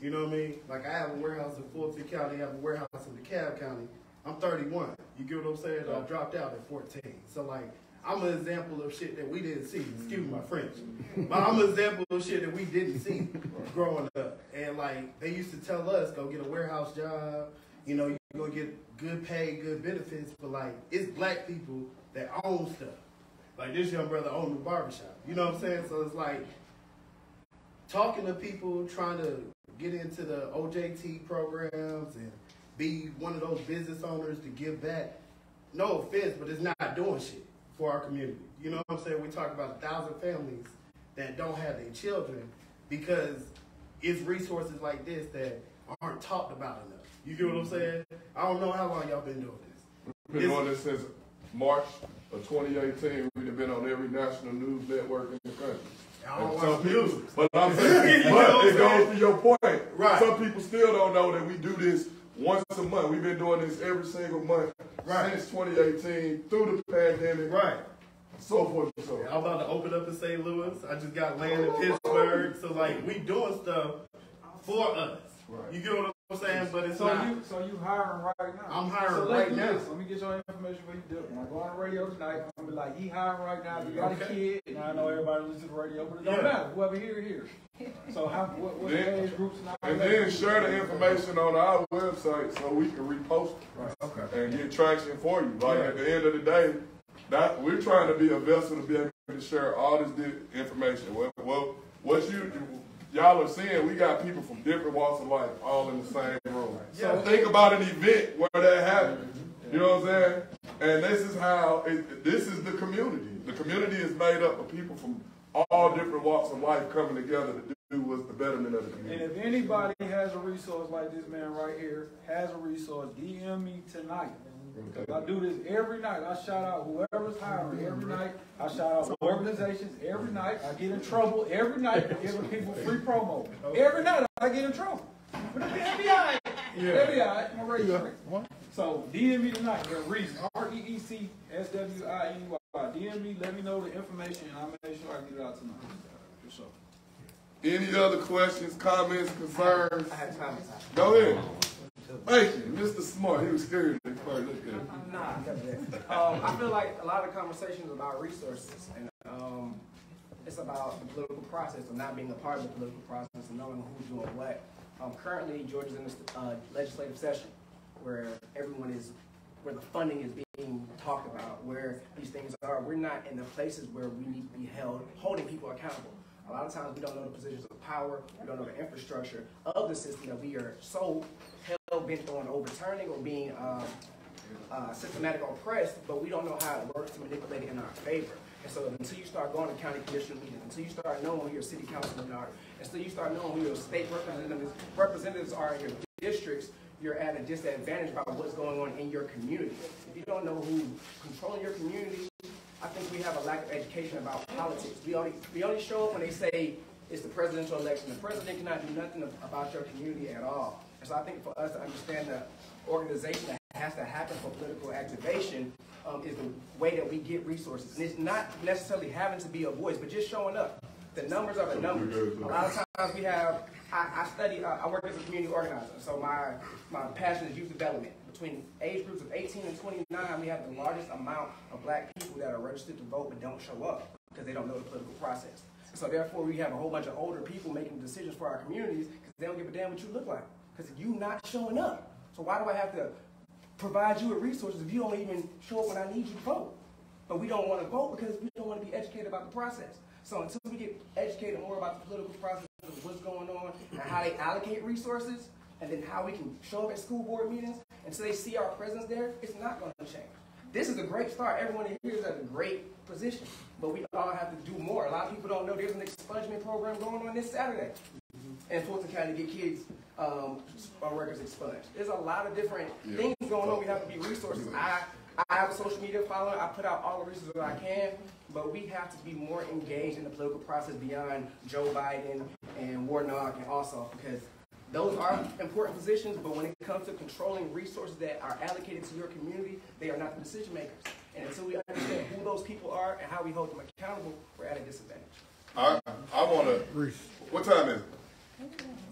You know what I mean? Like I have a warehouse in Fulton County, I have a warehouse in DeKalb County. I'm 31. You get what I'm saying? I dropped out at 14. So like I'm an example of shit that we didn't see. Excuse my French, but I'm an example of shit that we didn't see growing up. And like they used to tell us, go get a warehouse job. You know, you go get good pay, good benefits. But like it's black people that own stuff. Like this young brother owned the barbershop. You know what I'm saying? So it's like talking to people, trying to get into the OJT programs and be one of those business owners to give back. No offense, but it's not doing shit for our community. You know what I'm saying? We talk about a thousand families that don't have their children because it's resources like this that aren't talked about enough. You get what I'm mm-hmm. saying? I don't know how long y'all been doing this, been doing this since March of 2018. we'd have been on every national news network in the country. Y'all And watch some people, but I'm saying, You but it goes to your point. Right. Some people still don't know that we do this once a month. We've been doing this every single month right. since 2018 through the pandemic. Right. So forth and so on. I'm about to open up in St. Louis. I just got land in Pittsburgh. So like we doing stuff for us. You get what I'm saying? But it's So not. you, so you hiring right now? I'm hiring so right now. This. Let me get your information for you do. When I go on the radio tonight, I'm gonna be like, he hiring right now. You got a kid. Now I know everybody listens to the radio, but it don't Yeah. matter. Whoever here, here. So how, what, what Then- age groups and And that? then share the information on our website so we can repost it Okay. and get traction for you. Like at the end of the day, that we're trying to be a vessel to be able to share all this information. Well, well, what you y'all are seeing, we got people from different walks of life all in the same room. So think about an event where that happened. You know what I'm saying? And this is how it, this is the community. The community is made up of people from all different walks of life coming together to do what's the betterment of the community. And if anybody has a resource like this man right here has a resource, DM me tonight. Because I do this every night. I shout out whoever's hiring every night. I shout out organizations every night. I get in trouble every night for giving people free promo. Every night I get in trouble. But it'll be, it'll be all right. It'll be all right. I'm ready for it. So DM me tonight. Yeah, Reese. R E E C S W I N E Y. DM me. Let me know the information, and I'll make sure I get it out tonight. For sure. Any other questions, comments, concerns? I have comments. Go ahead. Thank you, Mr. Smart. He was scared at first. Look at him. Nah. Um, I feel like a lot of conversations about resources and, um, it's about the political process of not being a part of the political process and knowing who's doing what. Um, currently, Georgia's in this, uh, legislative session where everyone is, where the funding is being talked about, where these things are. We're not in the places where we need to be held, holding people accountable. A lot of times we don't know the positions of power, we don't know the infrastructure of the system that we are so hell bent on overturning or being um, uh, systematic oppressed, but we don't know how it works to manipulate it in our favor. And so until you start going to county commission meetings, until you start knowing who your city councilmen are, until you start knowing who your state representatives, representatives are in your districts, you're at a disadvantage about what's going on in your community. If you don't know who's controlling your community, I think we have a lack of education about politics. We only, we only show up when they say it's the presidential election. The president cannot do nothing about your community at all. And so I think for us to understand the organization that has to happen for political activation um, is the way that we get resources. And it's not necessarily having to be a voice, but just showing up. The numbers are the numbers. A lot of times we have, I, I study, uh, I work as a community organizer, so my, my passion is youth development. Between age groups of 18 and 29, we have the largest amount of black people that are registered to vote but don't show up because they don't know the political process. So therefore, we have a whole bunch of older people making decisions for our communities because they don't give a damn what you look like because you not showing up. So why do I have to provide you with resources if you don't even show up when I need you to vote? But we don't want to vote because we don't want to be educated about the process. So until we get educated more about the political process of what's going on and how they allocate resources, and then how we can show up at school board meetings until they see our presence there, it's not going to change. This is a great start. Everyone here is at a great position, but we all have to do more. A lot of people don't know there's an expungement program going on this Saturday in Fulton County to get kids um, on records expunged. There's a lot of different Yeah. things going on. We have to be resources. I, I have a social media following. I put out all the resources that I can, but we have to be more engaged in the political process beyond Joe Biden and Warnock and also because those are important positions, but when it comes to controlling resources that are allocated to your community, they are not the decision makers. And until we understand who those people are and how we hold them accountable, we're at a disadvantage. I, I want to. What time is it?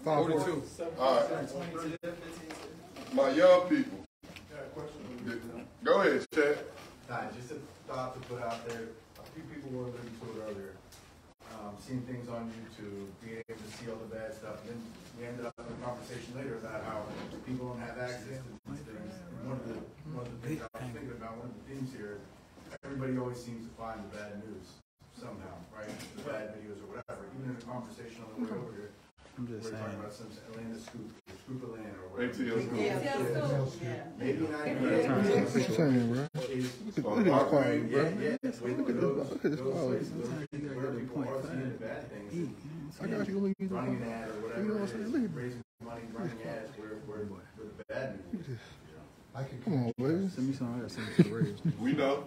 Five Forty-two. All right. My young people. Go ahead, Chad. Nah, just a thought to put out there. A few people were alluding to it earlier. Um, seeing things on YouTube, being able to see all the bad stuff. And then we ended up in a conversation later about how people don't have access to these things. And one of the, one of the things I was thinking about, one of the themes here, everybody always seems to find the bad news somehow, right? The bad videos or whatever. Even in the conversation on the way over here, I'm just we're talking about some Atlanta scoop, scoop Atlanta or whatever. ATL scoop. ATL scoop, yeah. Maybe not Yeah. even. What you saying, bro? Look at- this quality, bro. Yeah, yeah. Look at this, look at this quality. Sometimes you gotta get a point five. I got you when you Running an ad or You know what I'm saying? Look at raising money, running ads, where, where, where the bad news. is, you know. I can. Come on, baby. Send me some, I gotta send it to the radio. We know.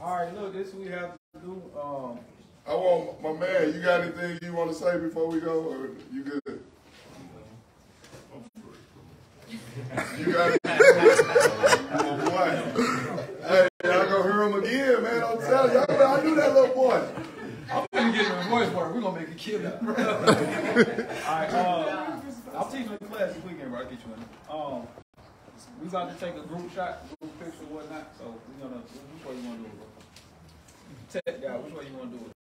All right, look, this we have to do, um, I want, my man, you got anything you want to say before we go, or you good? You got it? Boy. Hey, y'all gonna hear him again, man, I'm telling y'all, I knew that little boy. I'm gonna get him a voice work. We're gonna make a kill it. all right, uh, I'm teaching a class this weekend, bro, I'll get you in. Um, we about to take a group shot, group picture, whatnot, so we gonna, which way you wanna do it? Tech guy, which way you wanna do it?